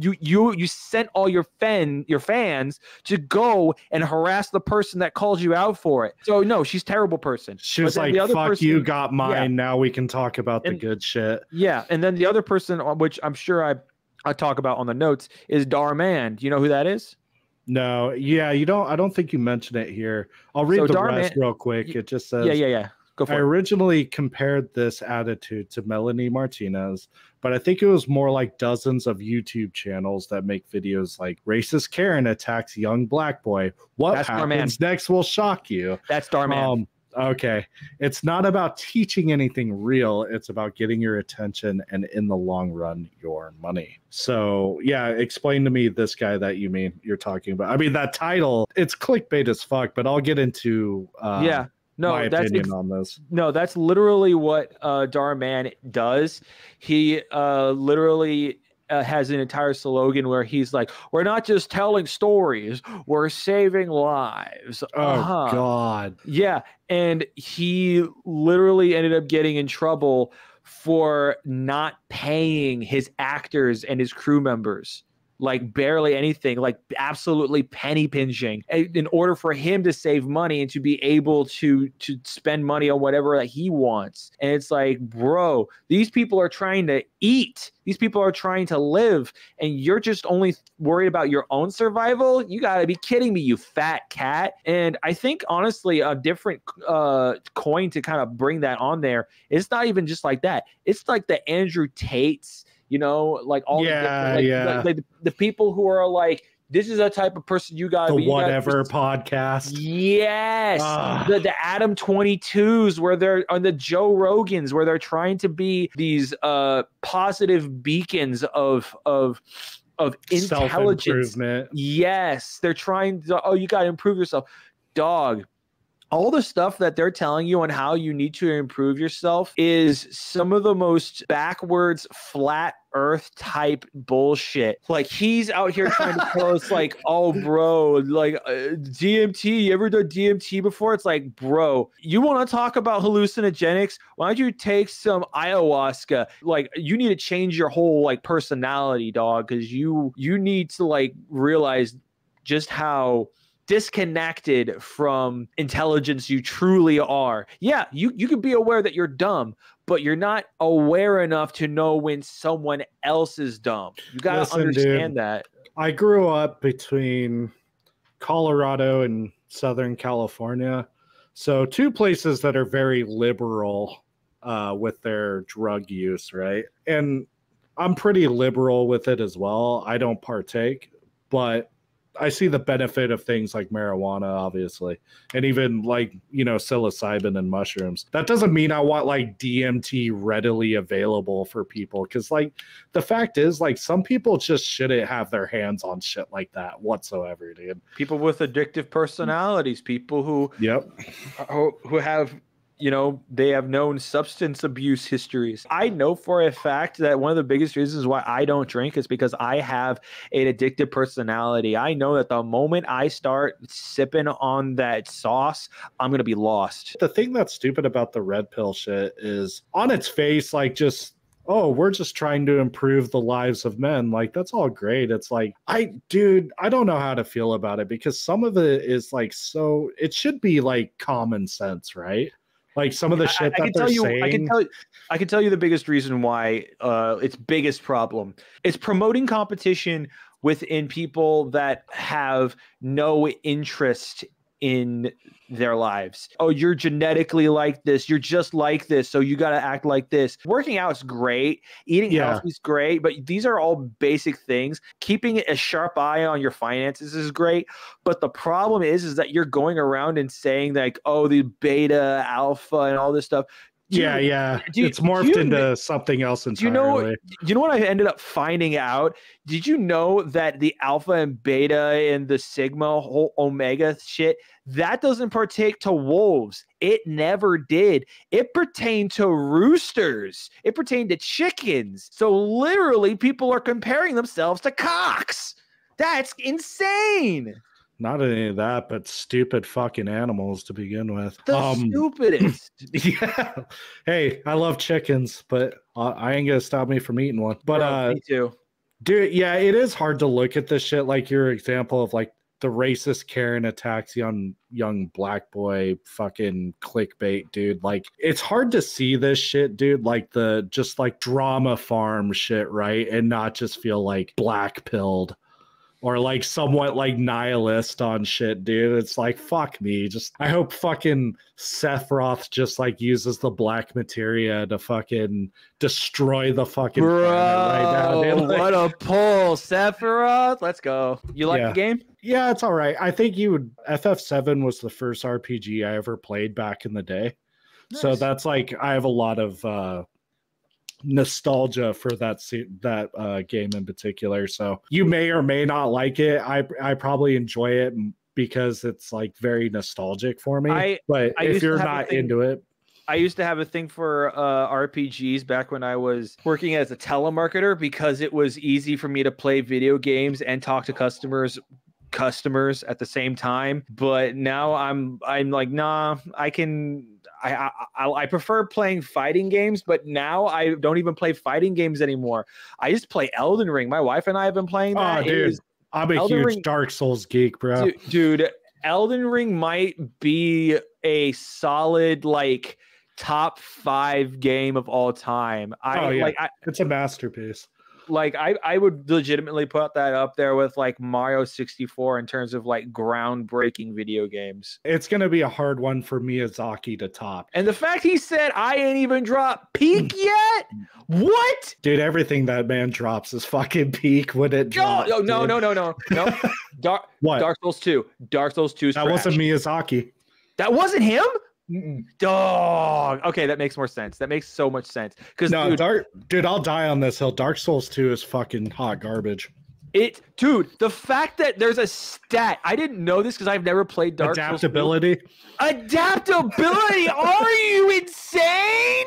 you you you sent all your fan your fans to go and harass the person that calls you out for it so no she's a terrible person She was like, "Fuck person- you, got mine. Yeah. Now we can talk about the good shit." yeah and then the other person uh, which i'm sure i i talk about on the notes is Dhar Mann do you know who that is No, yeah, you don't. I don't think you mentioned it here. I'll read So the Dhar Mann- rest real quick. It just says, yeah yeah yeah go I it originally compared this attitude to Melanie Martinez, but I think it was more like dozens of YouTube channels that make videos like racist Karen attacks young black boy. What That's Dhar Mann. happens next will shock you. that's Dhar Mann Um, okay. It's not about teaching anything real. It's about getting your attention and in the long run, your money. So yeah, explain to me this guy that you mean you're talking about. I mean that title, it's clickbait as fuck, but I'll get into uh, yeah no my that's opinion ex- on this. No, that's literally what uh, Dhar Mann does. He uh, literally uh, has an entire slogan where he's like, "We're not just telling stories; we're saving lives." Oh Uh-huh. god. Yeah, and he literally ended up getting in trouble for not paying his actors and his crew members like barely anything, like absolutely penny pinching eh, in order for him to save money and to be able to to spend money on whatever that he wants. And it's like, bro, these people are trying to eat. These people are trying to live and you're just only worried about your own survival. You got to be kidding me, you fat cat. And I think honestly, a different uh, coin to kind of bring that on there. It's not even just like that. It's like the Andrew Tates, you know, like all Yeah, the, like, yeah. the, the, the people who are like, this is a type of person you got The. You gotta- whatever podcast. Yes, Ah. the the Adam 22s where they're on the Joe Rogans where they're trying to be these uh positive beacons of of of intelligence. Yes, they're trying to oh you got to improve yourself. Dog, all the stuff that they're telling you on how you need to improve yourself is some of the most backwards flat earth type bullshit. Like he's out here trying to tell us like oh bro like uh, dmt you ever done dmt before? It's like bro you want to talk about hallucinogenics? Why don't you take some ayahuasca? Like you need to change your whole like personality dog because you you need to like realize just how disconnected from intelligence you truly are. Yeah, you you can be aware that you're dumb, but you're not aware enough to know when someone else is dumb. You got to understand dude. that. I grew up between Colorado and Southern California. So, two places that are very liberal uh, with their drug use, right? And I'm pretty liberal with it as well. I don't partake, but I see the benefit of things like marijuana, obviously, and even like, you know, psilocybin and mushrooms. That doesn't mean I want like DMT readily available for people because, like, the fact is, like, some people just shouldn't have their hands on shit like that whatsoever, dude. People with addictive personalities, people who Yep. who who have you know they have known substance abuse histories i know for a fact that one of the biggest reasons why i don't drink is because i have an addictive personality i know that the moment i start sipping on that sauce i'm gonna be lost The thing that's stupid about the red pill shit is on its face, like just oh, we're just trying to improve the lives of men. Like that's all great. It's like I dude, I don't know how to feel about it because some of it is like so it should be like common sense, right? Like some of the I- shit I, that can they're tell you saying. i can tell i can tell you the biggest reason why uh its biggest problem is promoting competition within people that have no interest in their lives. Oh, you're genetically like this. You're just like this. So you got to act like this. Working out is great. Eating Yeah. healthy is great. But these are all basic things. Keeping a sharp eye on your finances is great. But the problem is, is that you're going around and saying like, oh, the beta, alpha, and all this stuff. Yeah, Dude, yeah. you- it's morphed into something else entirely. you know you know what I ended up finding out? Did you know that the alpha and beta and the sigma whole omega shit that doesn't partake to wolves? It never did. It pertained to roosters. It pertained to chickens. So literally, people are comparing themselves to cocks. That's insane. Not any of that, but stupid fucking animals to begin with. The Um, stupidest. yeah. Hey, I love chickens, but uh, I ain't gonna stop me from eating one. But uh, me too. dude, yeah, it is hard to look at this shit like your example of like the racist Karen attacks young young black boy fucking clickbait, dude. Like it's hard to see this shit, dude. Like the just like drama farm shit, right? And not just feel like black pilled or like somewhat like nihilist on shit, dude. It's like fuck me. Just I hope fucking Sephiroth just like uses the black materia to fucking destroy the fucking Bro, right now. dude. Like- what a pull, Sephiroth. Let's go. You like Yeah. the game? Yeah, it's all right. I think you would FF7 was the first RPG I ever played back in the day. So that's like I have a lot of uh nostalgia for that se- that uh game in particular. So you may or may not like it. I I probably enjoy it because it's like very nostalgic for me. I- but I if you're not thing- into it, I used to have a thing for uh, RPGs back when I was working as a telemarketer because it was easy for me to play video games and talk to customers customers at the same time but now i'm i'm like nah i can I, I I prefer playing fighting games, but now I don't even play fighting games anymore. I just play Elden Ring. My wife and I have been playing Oh, that. It dude. is- I'm a Elden huge Ring- Dark Souls geek, bro. Dude, dude, Elden Ring might be a solid like top five game of all time. I Oh, yeah. like I It's a masterpiece. Like I, I would legitimately put that up there with like Mario 64 in terms of like groundbreaking video games. It's gonna be a hard one for Miyazaki to top. And the fact he said I ain't even dropped peak mm. yet? What? Dude, everything that man drops is fucking peak when it No, drops. no, no, dude. no, no, no, no. Dark, What? Dark Souls 2. Dark Souls 2 's that wasn't. Miyazaki. That wasn't him? Dog. Okay, that makes more sense. That makes so much sense. Because No, dude, Dark dude, I'll die on this hill. Dark Souls 2 is fucking hot garbage. it dude, the fact that there's a stat, I didn't know this because I've never played Dark Souls Adaptability. Adaptability. Are you insane?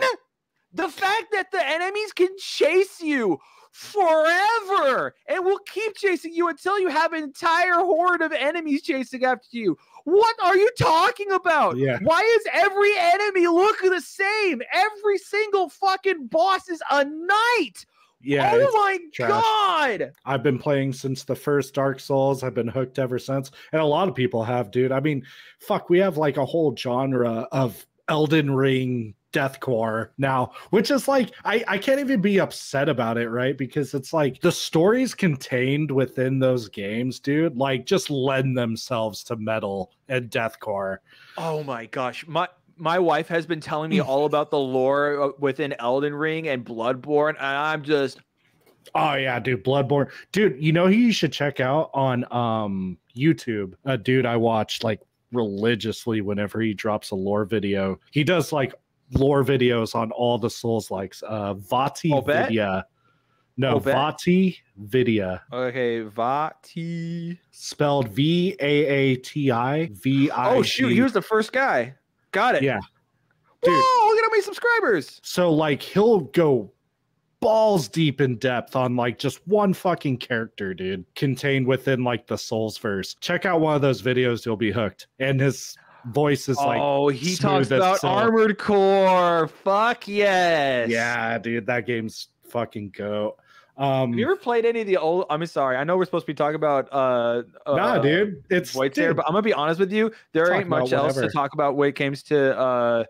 The fact that the enemies can chase you forever and will keep chasing you until you have an entire horde of enemies chasing after you. What are you talking about? Yeah. Why is every enemy look the same? Every single fucking boss is a knight. Yeah, oh my trash. god. I've been playing since the first Dark Souls. I've been hooked ever since. And a lot of people have, dude. I mean, fuck, we have like a whole genre of Elden Ring deathcore now, which is like I, I can't even be upset about it, right? Because it's like the stories contained within those games, dude, like just lend themselves to metal and deathcore. Oh my gosh. My my wife has been telling me all about the lore uh, within Elden Ring and Bloodborne, and I'm just Oh yeah, dude, Bloodborne. Dude, you know who you should check out on um YouTube? A dude I watch like religiously whenever he drops a lore video. He does like lore videos on all the Souls likes. Uh Vati Obet? Vidya. No, Obet? Vati Vidya. okay. Vaati. Spelled V A A T I V I. Oh shoot, he was the first guy. Got it. Yeah. Dude. Whoa, look at how many subscribers. So like he'll go balls deep in depth on like just one fucking character, dude, contained within like the Souls verse. Check out one of those videos, you'll be hooked. And his voice is like oh, he talks about silk. Armored Core. Fuck yes. Yeah, dude, that game's fucking go. Um Have you ever played any of the old? I'm sorry. I know we're supposed to be talking about uh, uh nah, dude. It's Void dude, but I'm gonna be honest with you. There ain't much else to talk about when it comes to uh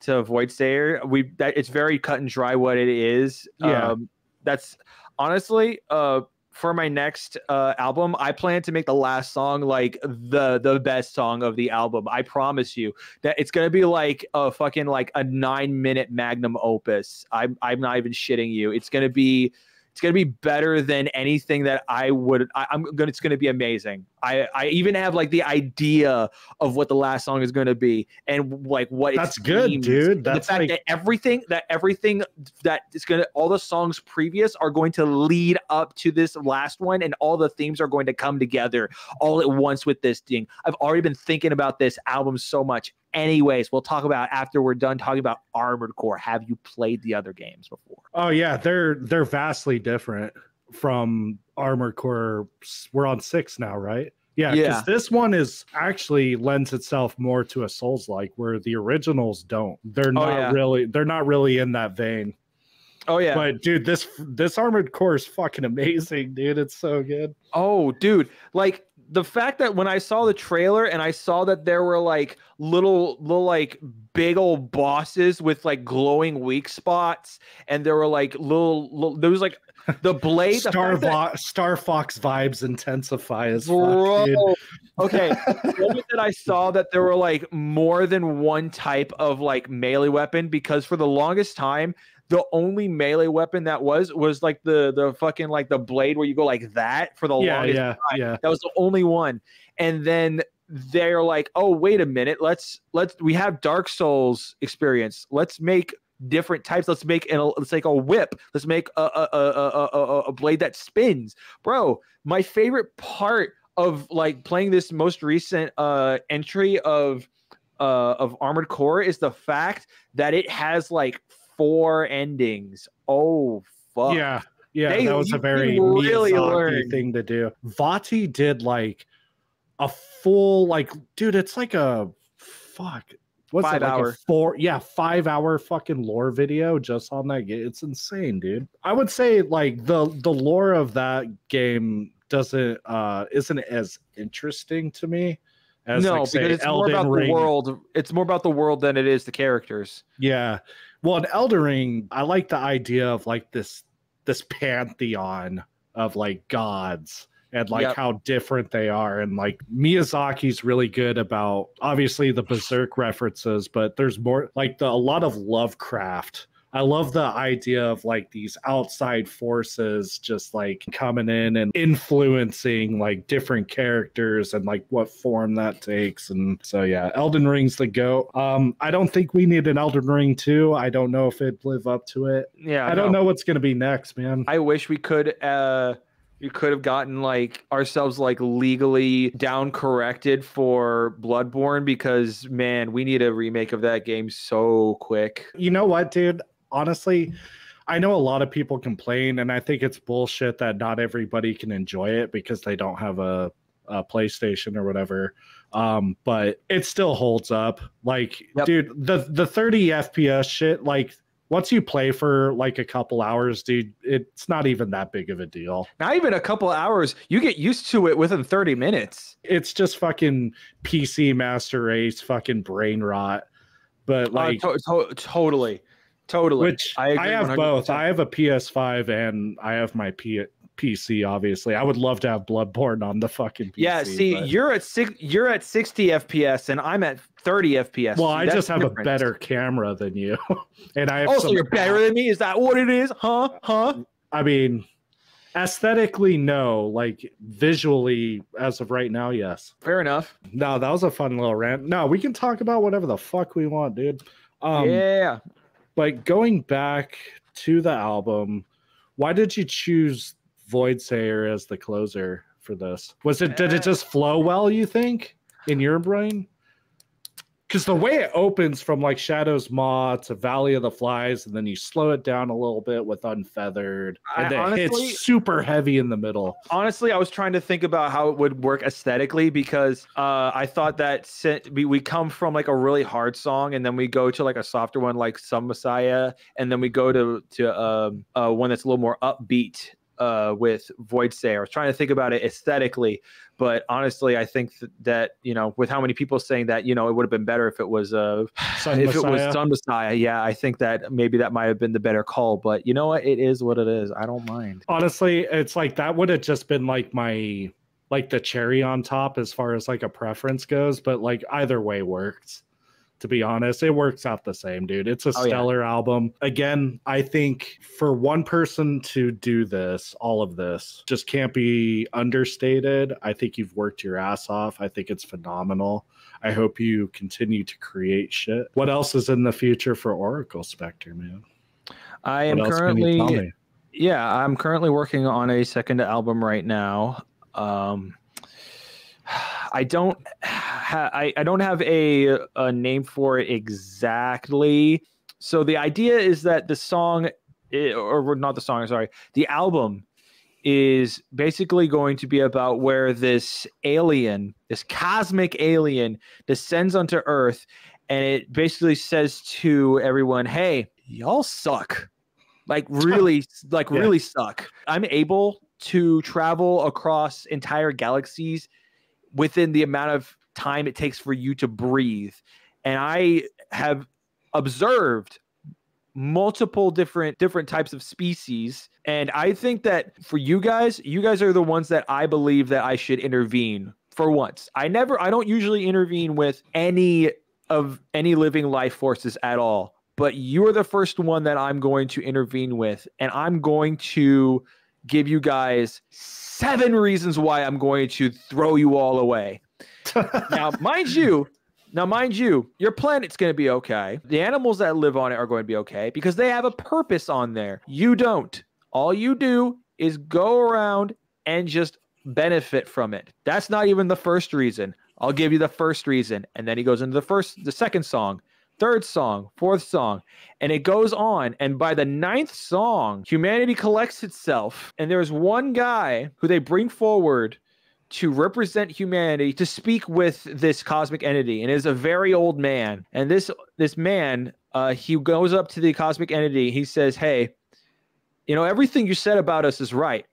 to Void Sayer. We that it's very cut and dry what it is. Yeah. Um, that's honestly uh for my next uh album, I plan to make the last song like the the best song of the album. I promise you that it's gonna be like a fucking like a nine minute magnum opus. I'm I'm not even shitting you. It's gonna be it's gonna be better than anything that I would. I, I'm gonna. It's gonna be amazing. I I even have like the idea of what the last song is gonna be and like what its that's good, dude. That's the fact like that everything that everything that is gonna all the songs previous are going to lead up to this last one and all the themes are going to come together all at once with this thing. I've already been thinking about this album so much. Anyways we'll talk about after we're done talking about armored core. Have you played the other games before? Oh yeah, they're they're vastly different from Armored Core. We're on six now, right? Yeah, because Yeah. this one is actually lends itself more to a Souls like, where the originals don't. They're oh, not Oh, yeah. really they're not really in that vein. oh yeah But dude, this this Armored Core is fucking amazing, dude. It's so good. Oh, dude, like the fact that when I saw the trailer and I saw that there were like little little like big old bosses with like glowing weak spots and there were like little, little there was like the blade the Star that- Star Fox vibes intensify as fuck, Bro, dude. okay. the moment that I saw that there were like more than one type of like melee weapon, because for the longest time, the only melee weapon that was was like the the fucking like the blade where you go like that for the Yeah, longest yeah, yeah. that was the only one. And then they're like, "Oh, wait a minute. Let's let's we have Dark Souls experience. Let's make different types. Let's make an let's make a whip. Let's make a a a a, a, a blade that spins." Bro, my favorite part of like playing this most recent uh entry of uh of Armored Core is the fact that it has like four endings. Oh fuck. Yeah, yeah, They- that was a very really thing to do. Vaati did like a full, like, dude, it's like a fuck. What's Five it, like a hour. four, yeah, five hour fucking lore video just on that game. It's insane, dude. I would say like the the lore of that game doesn't uh isn't as interesting to me as no, like, say, because it's more about Ring. the world. It's more about the world than it is the characters. Yeah. Well, in Elden Ring, I like the idea of like this this pantheon of like gods and like Yep. how different they are. And like Miyazaki's really good about obviously the berserk references, but there's more like the a lot of Lovecraft. I love the idea of like these outside forces just like coming in and influencing like different characters and like what form that takes. And so yeah, Elden Ring's the go. Um, I don't think we need an Elden Ring too. I don't know if it'd live up to it. Yeah, I don't no. know what's gonna be next, man. I wish we could. uh we could have gotten like ourselves like legally down corrected for Bloodborne because man, we need a remake of that game so quick. You know what, dude? Honestly, I know a lot of people complain, and I think it's bullshit that not everybody can enjoy it because they don't have a, a PlayStation or whatever. Um, but it still holds up. Like, Yep. dude, the the 30 FPS shit, like once you play for like a couple hours, dude, it's not even that big of a deal. Not even a couple hours, you get used to it within 30 minutes. It's just fucking PC master race, fucking brain rot. But like uh, to- to- totally, totally. Which I, I, have both. 100%. I have a PS5 and I have my P- PC. Obviously, I would love to have Bloodborne on the fucking PC. yeah, see, but- you're at six. You're at 60 FPS, and I'm at 30 FPS. well, I just have different. a better camera than you, and I also some- you're better than me? Is that what it is? Huh? Huh? I mean, aesthetically, no. Like visually, as of right now, yes. Fair enough. No, that was a fun little rant. No, we can talk about whatever the fuck we want, dude. Um, yeah. But going back to the album, why did you choose Void Sayer as the closer for this? Was it did Uh, it just flow well? You think in your brain? Because the way it opens from like Shadow's Maw to Valley of the Flies, and then you slow it down a little bit with Unfeathered, and I then honestly- it's super heavy in the middle. Honestly, I was trying to think about how it would work aesthetically because uh, I thought that we, we come from like a really hard song and then we go to like a softer one like Sun Messiah and then we go to to um, uh, one that's a little more upbeat uh, with Void Say. I was trying to think about it aesthetically, but honestly, I think th- that you know, with how many people saying that, you know, it would have been better if it was uh, Sun if it was Sun Messiah. Yeah, I think that maybe that might have been the better call. But you know what? It is what it is. I don't mind. Honestly, it's like that would have just been like my like the cherry on top as far as like a preference goes, but like either way works. To be honest, it works out the same, dude. It's a Oh, yeah. stellar album. Again, I think for one person to do this, all of this, just can't be understated. I think you've worked your ass off. I think it's phenomenal. I hope you continue to create shit. What else is in the future for Oracle Spectre, man? I am What else can you tell currently yeah, I'm currently working on a second album right now. Um, I don't ha- I, I don't have a a name for it exactly. So the idea is that the song or not the song, sorry, the album is basically going to be about where this alien, this cosmic alien descends onto Earth and it basically says to everyone, "Hey, y'all suck." Like really like Yeah. really suck. I'm able to travel across entire galaxies within the amount of time it takes for you to breathe. And I have observed multiple different different types of species and I think that for you guys, you guys are the ones that I believe that I should intervene for once. I never I don't usually intervene with any of any living life forces at all. But you're the first one that I'm going to intervene with and I'm going to give you guys seven reasons why I'm going to throw you all away. now, mind you, now mind you, your planet's going to be okay. The animals that live on it are going to be okay because they have a purpose on there. You don't. All you do is go around and just benefit from it. That's not even the first reason. I'll give you the first reason and then he goes into the first the second song, third song, fourth song, and it goes on and by the ninth song, humanity collects itself and there's one guy who they bring forward to represent humanity to speak with this cosmic entity and is a very old man. And this this man uh he goes up to the cosmic entity. He says hey you know everything you said about us is right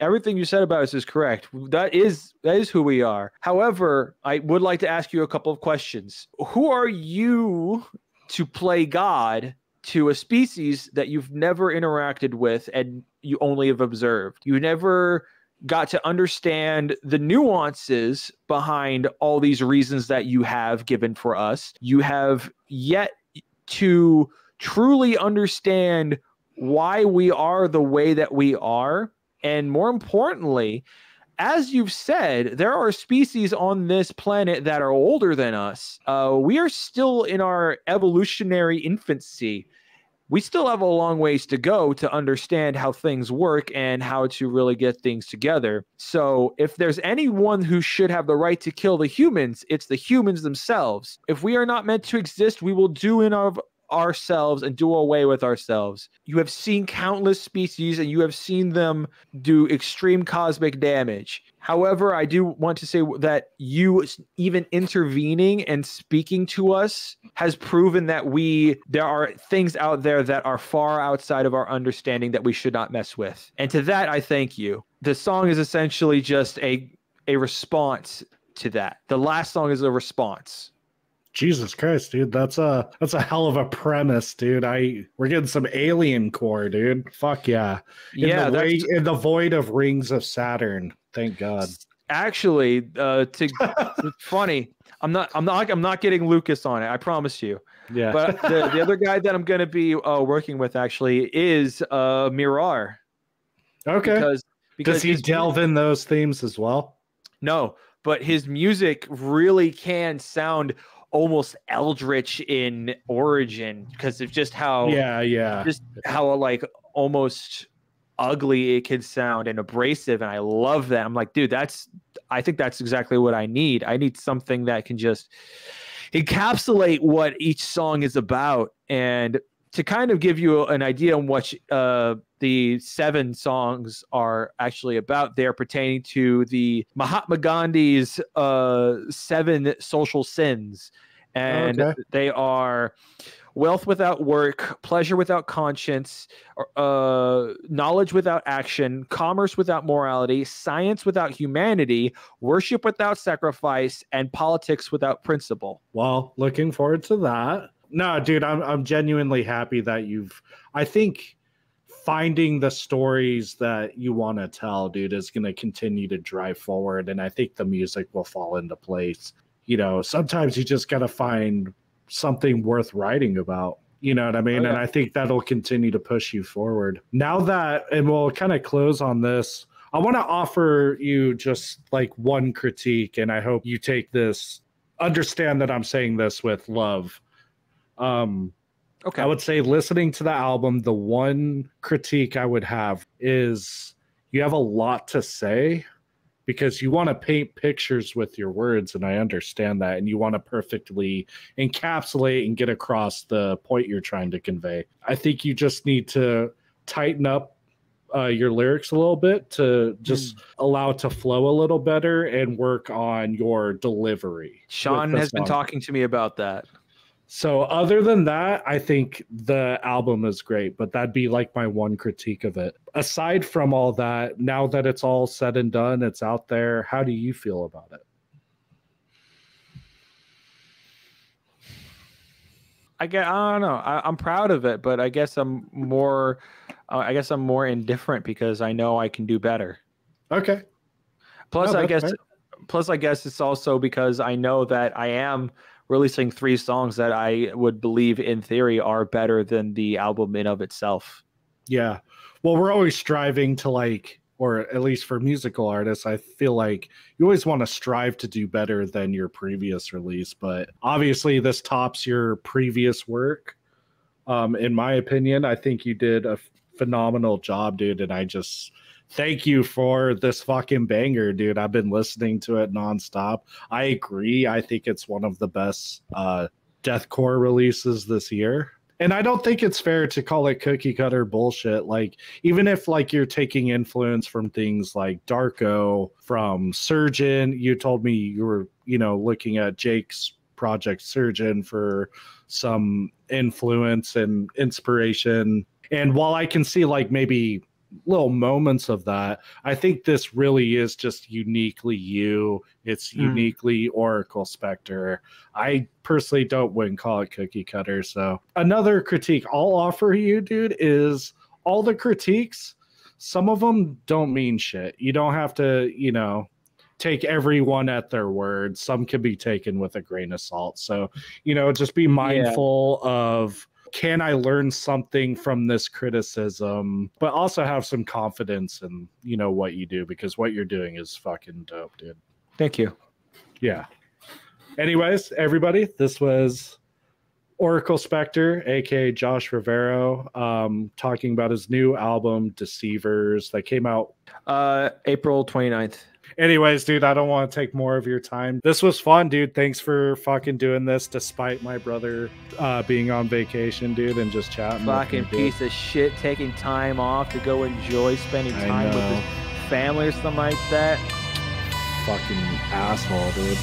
everything you said about us is correct that is that is who we are however i would like to ask you a couple of questions who are you to play god to a species that you've never interacted with and you only have observed you never got to understand the nuances behind all these reasons that you have given for us. You have yet to truly understand why we are the way that we are. And more importantly, as you've said, there are species on this planet that are older than us. Uh, we are still in our evolutionary infancy we still have a long ways to go to understand how things work and how to really get things together. So, if there's anyone who should have the right to kill the humans, it's the humans themselves. If we are not meant to exist, we will do in of ourselves and do away with ourselves. You have seen countless species and you have seen them do extreme cosmic damage. However, I do want to say that you even intervening and speaking to us has proven that we there are things out there that are far outside of our understanding that we should not mess with. And to that I thank you. The song is essentially just a a response to that. The last song is a response. Jesus Christ, dude, that's a that's a hell of a premise, dude. I we're getting some alien core, dude. Fuck yeah. In yeah, the way, in the void of rings of Saturn. Thank God. actually uh to it's funny. I'm not I'm not I'm not getting Lucas on it. I promise you. Yeah. But the, the other guy that I'm going to be uh, working with actually is uh Mirar okay. because because Does he delve in those themes as well? No, but his music really can sound almost eldritch in origin because of just how Yeah, yeah. just how like almost ugly it can sound and abrasive and I love that. I'm like, dude, that's I think that's exactly what I need. I need something that can just encapsulate what each song is about and to kind of give you an idea on what uh, the seven songs are actually about, they're pertaining to the Mahatma Gandhi's uh, seven social sins. And okay. they are wealth without work, pleasure without conscience, uh, knowledge without action, commerce without morality, science without humanity, worship without sacrifice, and politics without principle. Well, looking forward to that. No, dude, I'm I'm genuinely happy that you've. I think finding the stories that you want to tell, dude, is going to continue to drive forward, and I think the music will fall into place. You know, sometimes you just got to find something worth writing about. You know what I mean? Okay. And I think that'll continue to push you forward. Now that, and we'll kind of close on this. I want to offer you just like one critique, and I hope you take this, understand that I'm saying this with love um, okay. I would say listening to the album, the one critique I would have is you have a lot to say because you want to paint pictures with your words and i understand that and you want to perfectly encapsulate and get across the point you're trying to convey i think you just need to tighten up uh, your lyrics a little bit to just mm. allow it to flow a little better and work on your delivery sean has song. been talking to me about that so other than that, I think the album is great, but that'd be like my one critique of it. Aside from all that, now that it's all said and done, it's out there, how do you feel about it? I get I don't know. I, am proud of it, but I guess I'm more uh, I guess I'm more indifferent because I know I can do better. Okay. Plus no, I guess plus I guess it's also because I know that I am releasing three songs that I would believe in theory are better than the album in of itself. Yeah. Well, we're always striving to like or at least for musical artists, I feel like you always want to strive to do better than your previous release, but obviously this tops your previous work. Um, in my opinion, I think you did a phenomenal job, dude, and I just thank you for this fucking banger, dude. I've been listening to it nonstop. I agree. I think it's one of the best uh, deathcore releases this year. And I don't think it's fair to call it cookie cutter bullshit. Like, even if like you're taking influence from things like Darko, from Surgeon, you told me you were, you know, looking at Jake's project Surgeon for some influence and inspiration. And while I can see like maybe little moments of that. I think this really is just uniquely you. It's mm. uniquely Oracle Spectre. I personally don't wouldn't call it cookie cutter. So another critique I'll offer you, dude, is all the critiques. Some of them don't mean shit. You don't have to, you know, take everyone at their word. Some can be taken with a grain of salt. So, you know, just be mindful yeah. of can I learn something from this criticism, but also have some confidence in, you know, what you do because what you're doing is fucking dope, dude. Thank you. Yeah. Anyways, everybody, this was Oracle Spectre, aka Josh Rivera, um, talking about his new album, Deceivers, that came out uh April 29th. Anyways, dude, I don't want to take more of your time. This was fun, dude. Thanks for fucking doing this despite my brother uh, being on vacation, dude, and just chatting. Fucking me, piece of shit taking time off to go enjoy spending time with his family or something like that. Fucking asshole, dude.